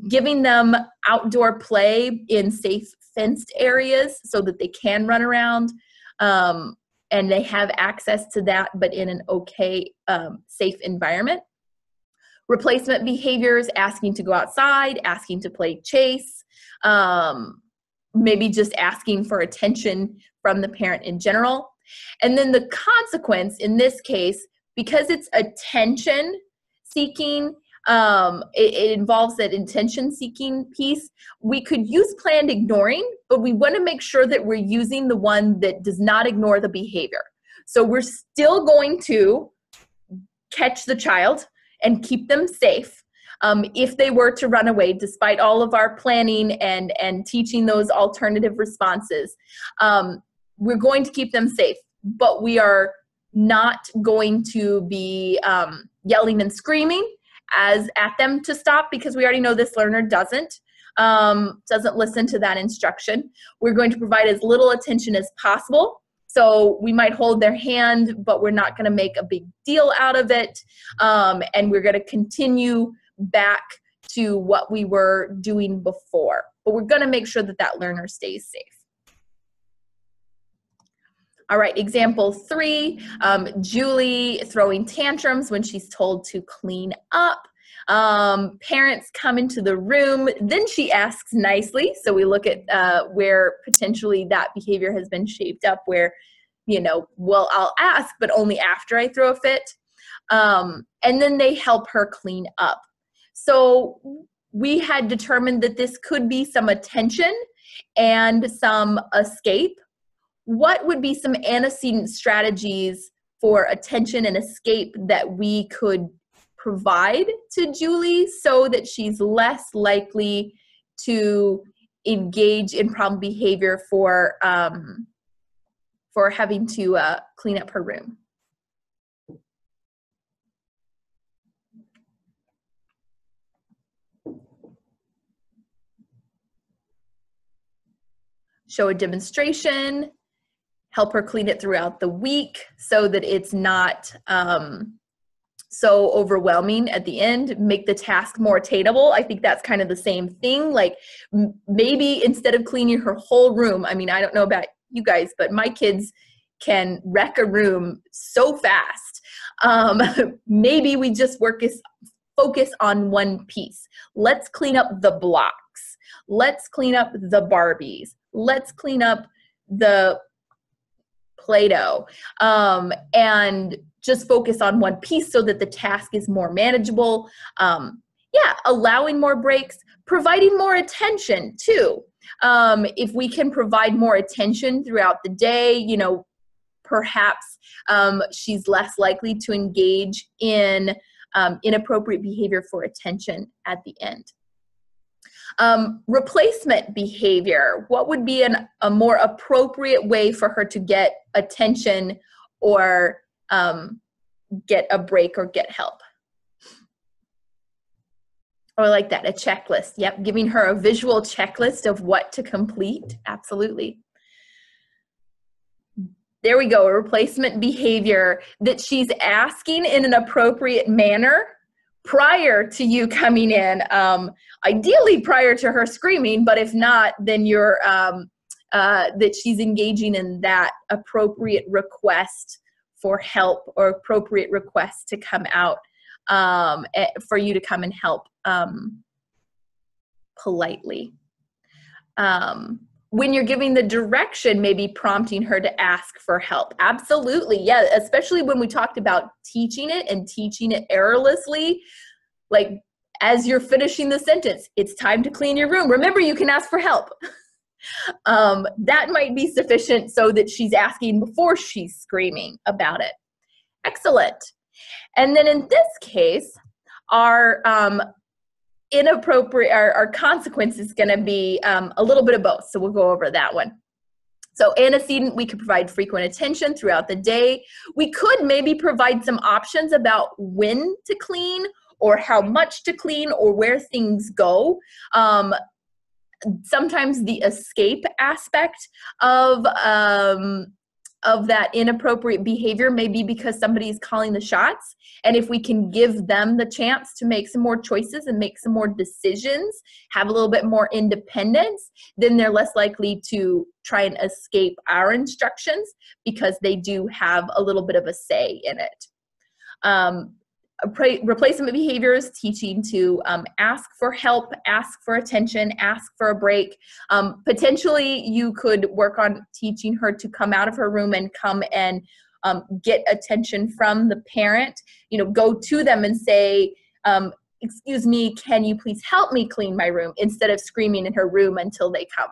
giving them outdoor play in safe fenced areas so that they can run around um, and they have access to that, but in an okay, um, safe environment Replacement behaviors, asking to go outside, asking to play chase, um, maybe just asking for attention from the parent in general. And then the consequence in this case, because it's attention seeking, um, it, it involves that intention seeking piece. We could use planned ignoring, but we want to make sure that we're using the one that does not ignore the behavior. So we're still going to catch the child and keep them safe. Um, if they were to run away despite all of our planning and and teaching those alternative responses um, we're going to keep them safe but we are not going to be um, yelling and screaming as at them to stop because we already know this learner doesn't um, doesn't listen to that instruction. We're going to provide as little attention as possible so we might hold their hand, but we're not going to make a big deal out of it. Um, and we're going to continue back to what we were doing before. But we're going to make sure that that learner stays safe. All right, example three um, Julie throwing tantrums when she's told to clean up. Um, parents come into the room, then she asks nicely. So we look at uh, where potentially that behavior has been shaped up, where, you know, well, I'll ask, but only after I throw a fit. Um, and then they help her clean up. So we had determined that this could be some attention and some escape. What would be some antecedent strategies for attention and escape that we could provide to Julie so that she's less likely to engage in problem behavior for um, for having to uh, clean up her room. Show a demonstration, help her clean it throughout the week so that it's not um, so overwhelming at the end make the task more attainable. I think that's kind of the same thing like m- maybe instead of cleaning her whole room i mean i don't know about you guys but my kids can wreck a room so fast. Um, maybe we just work is focus on one piece. Let's clean up the blocks. Let's clean up the barbies. Let's clean up the play-doh. Um, and just focus on one piece so that the task is more manageable. Um, yeah, allowing more breaks, providing more attention too. Um, if we can provide more attention throughout the day, you know, perhaps um, she's less likely to engage in um, inappropriate behavior for attention at the end. Um, replacement behavior, what would be an, a more appropriate way for her to get attention or um, get a break or get help. Or like that, a checklist. Yep, giving her a visual checklist of what to complete. Absolutely. There we go, a replacement behavior that she's asking in an appropriate manner prior to you coming in. Um, ideally, prior to her screaming, but if not, then you're um, uh, that she's engaging in that appropriate request for help or appropriate requests to come out um, eh, for you to come and help um, politely. Um, when you're giving the direction, maybe prompting her to ask for help. Absolutely. Yeah, especially when we talked about teaching it and teaching it errorlessly. Like as you're finishing the sentence, it's time to clean your room. Remember, you can ask for help. um, that might be sufficient so that she's asking before she's screaming about it. Excellent. And then in this case, our um, inappropriate, our, our consequence is going to be um, a little bit of both. So we'll go over that one. So antecedent, we could provide frequent attention throughout the day. We could maybe provide some options about when to clean or how much to clean or where things go. Um, sometimes the escape aspect of um, of that inappropriate behavior may be because somebody is calling the shots. And if we can give them the chance to make some more choices and make some more decisions have a little bit more independence then they're less likely to try and escape our instructions because they do have a little bit of a say in it. Um, replacement behaviors teaching to um, ask for help ask for attention ask for a break. Um, potentially you could work on teaching her to come out of her room and come and um, get attention from the parent. You know go to them and say um, excuse me can you please help me clean my room? instead of screaming in her room until they come.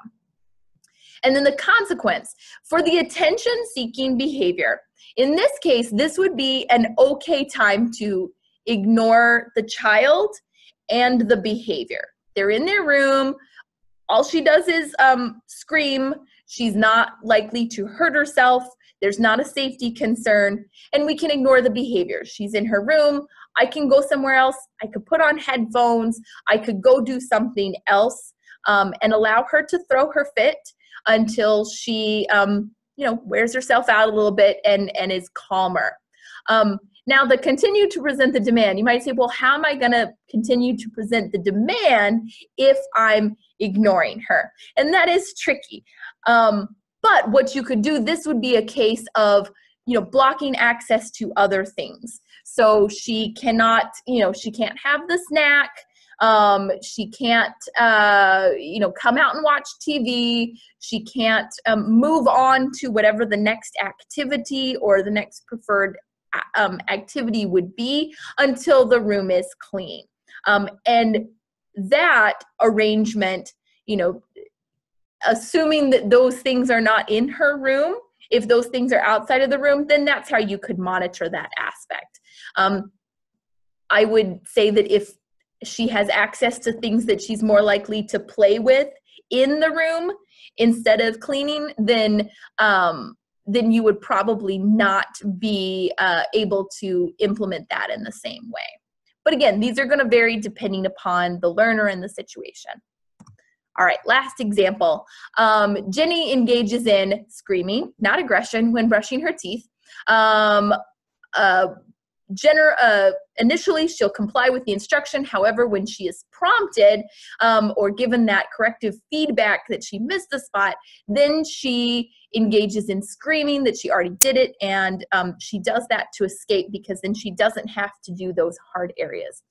And then the consequence for the attention seeking behavior in this case, this would be an okay time to ignore the child and the behavior. They're in their room. All she does is um, scream. She's not likely to hurt herself. There's not a safety concern. And we can ignore the behavior. She's in her room. I can go somewhere else. I could put on headphones. I could go do something else um, and allow her to throw her fit until she, um, you know, wears herself out a little bit and, and is calmer. Um, now, the continue to present the demand, you might say, well, how am I going to continue to present the demand if I'm ignoring her? And that is tricky. Um, but what you could do, this would be a case of, you know, blocking access to other things. So she cannot, you know, she can't have the snack. Um, she can't, uh, you know, come out and watch TV. She can't um, move on to whatever the next activity or the next preferred um, activity would be until the room is clean. Um, and that arrangement, you know, assuming that those things are not in her room, if those things are outside of the room, then that's how you could monitor that aspect. Um, I would say that if she has access to things that she's more likely to play with in the room instead of cleaning, then um, then you would probably not be uh, able to implement that in the same way. But again, these are going to vary depending upon the learner and the situation. All right, last example. Um, Jenny engages in screaming, not aggression, when brushing her teeth. Um, uh, gener- uh, initially she'll comply with the instruction. However when she is prompted um, or given that corrective feedback that she missed the spot then she engages in screaming that she already did it and um, she does that to escape because then she doesn't have to do those hard areas.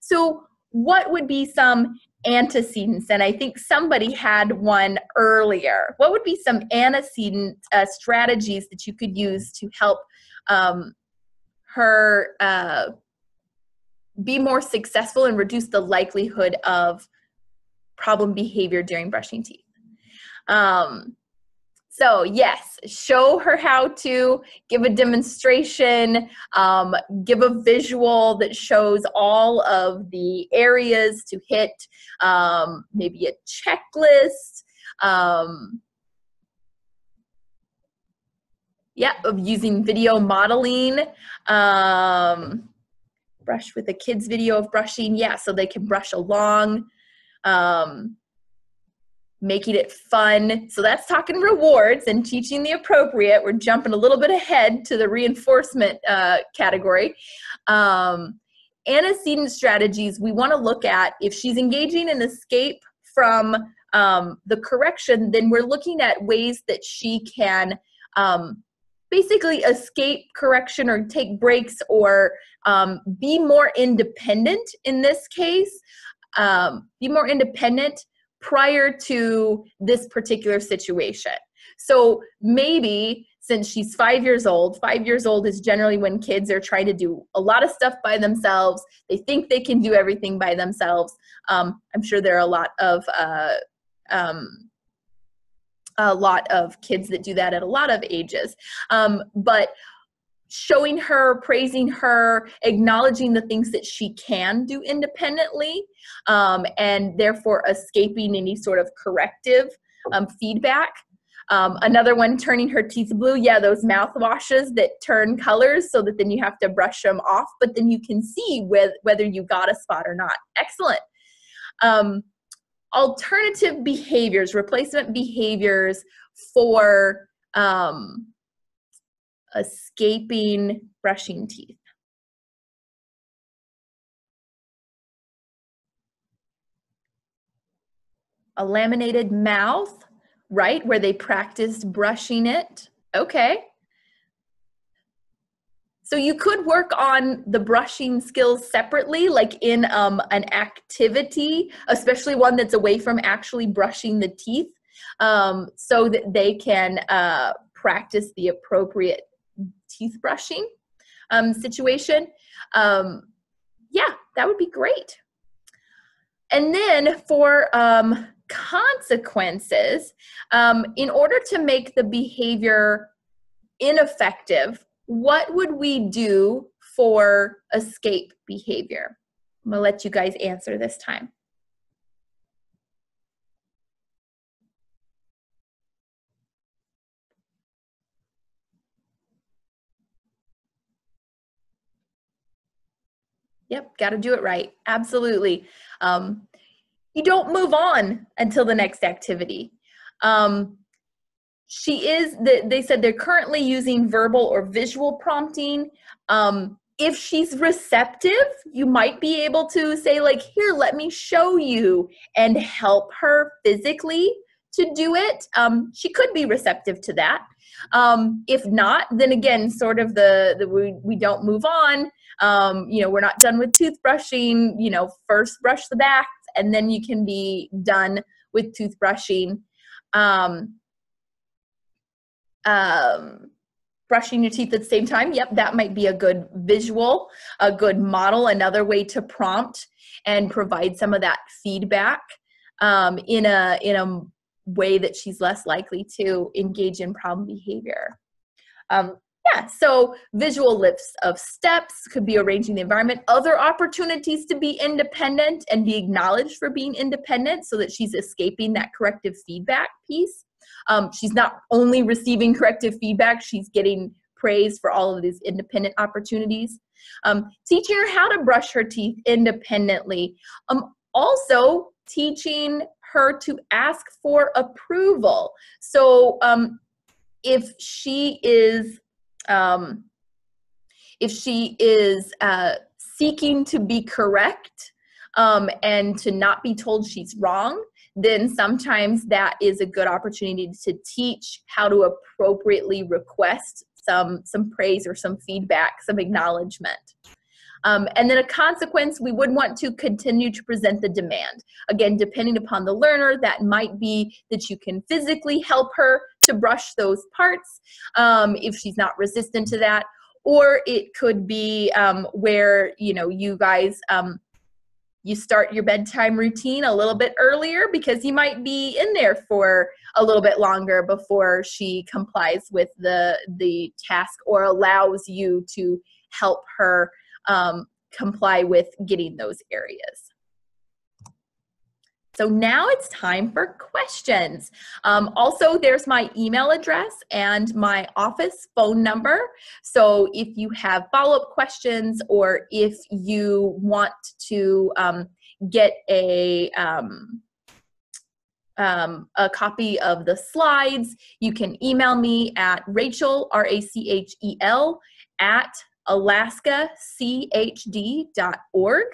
So what would be some antecedents? And i think somebody had one earlier. What would be some antecedent uh, strategies that you could use to help um, her uh, be more successful and reduce the likelihood of problem behavior during brushing teeth. Um, so yes, show her how to give a demonstration, um, give a visual that shows all of the areas to hit, um, maybe a checklist, um, yeah, of using video modeling. Um, brush with a kid's video of brushing, yeah, so they can brush along. Um, making it fun. So that's talking rewards and teaching the appropriate. We're jumping a little bit ahead to the reinforcement uh, category. Um, antecedent strategies we want to look at if she's engaging in escape from um, the correction, then we're looking at ways that she can um, basically escape correction or take breaks or um, be more independent in this case um, be more independent prior to this particular situation. So maybe since she's five years old five years old is generally when kids are trying to do a lot of stuff by themselves. They think they can do everything by themselves. Um, i'm sure there are a lot of uh, um, a lot of kids that do that at a lot of ages. Um, but showing her, praising her, acknowledging the things that she can do independently, um, and therefore escaping any sort of corrective um, feedback. Um, another one, turning her teeth blue. Yeah, those mouthwashes that turn colors so that then you have to brush them off, but then you can see with, whether you got a spot or not. Excellent. Um, alternative behaviors, replacement behaviors for um, escaping brushing teeth. A laminated mouth, right, where they practiced brushing it. Okay. So you could work on the brushing skills separately, like in um, an activity, especially one that's away from actually brushing the teeth, um, so that they can uh, practice the appropriate teeth brushing um, situation. Um, yeah, that would be great. And then for um, consequences, um, in order to make the behavior ineffective what would we do for escape behavior? I'm gonna let you guys answer this time. Yep, got to do it right. Absolutely. Um, you don't move on until the next activity. Um, she is they said they're currently using verbal or visual prompting. Um, if she's receptive you might be able to say like here let me show you and help her physically to do it. Um, she could be receptive to that. Um, if not then again sort of the, the we, we don't move on. Um, you know we're not done with toothbrushing you know first brush the back and then you can be done with toothbrushing um, brushing your teeth at the same time. Yep, that might be a good visual, a good model, another way to prompt and provide some of that feedback um, in a in a way that she's less likely to engage in problem behavior. Um, yeah, so visual lifts of steps could be arranging the environment. Other opportunities to be independent and be acknowledged for being independent so that she's escaping that corrective feedback piece. Um, she's not only receiving corrective feedback, she's getting praise for all of these independent opportunities. Um, teaching her how to brush her teeth independently. Um, also, teaching her to ask for approval. So, um, if she is um, if she is uh, seeking to be correct um, and to not be told she's wrong, then sometimes that is a good opportunity to teach how to appropriately request some some praise or some feedback some acknowledgement. Um, and then a consequence we would want to continue to present the demand. Again depending upon the learner that might be that you can physically help her to brush those parts um, if she's not resistant to that or it could be um, where you know you guys um, you start your bedtime routine a little bit earlier because you might be in there for a little bit longer before she complies with the the task or allows you to help her um, comply with getting those areas so now it's time for questions. Um, also, there's my email address and my office phone number. So if you have follow up questions or if you want to um, get a um, um, a copy of the slides, you can email me at Rachel, R A C H E L, at alaskachd.org.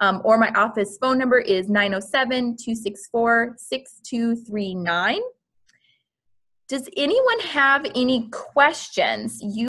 Um, or my office phone number is 907 264 6239. Does anyone have any questions? You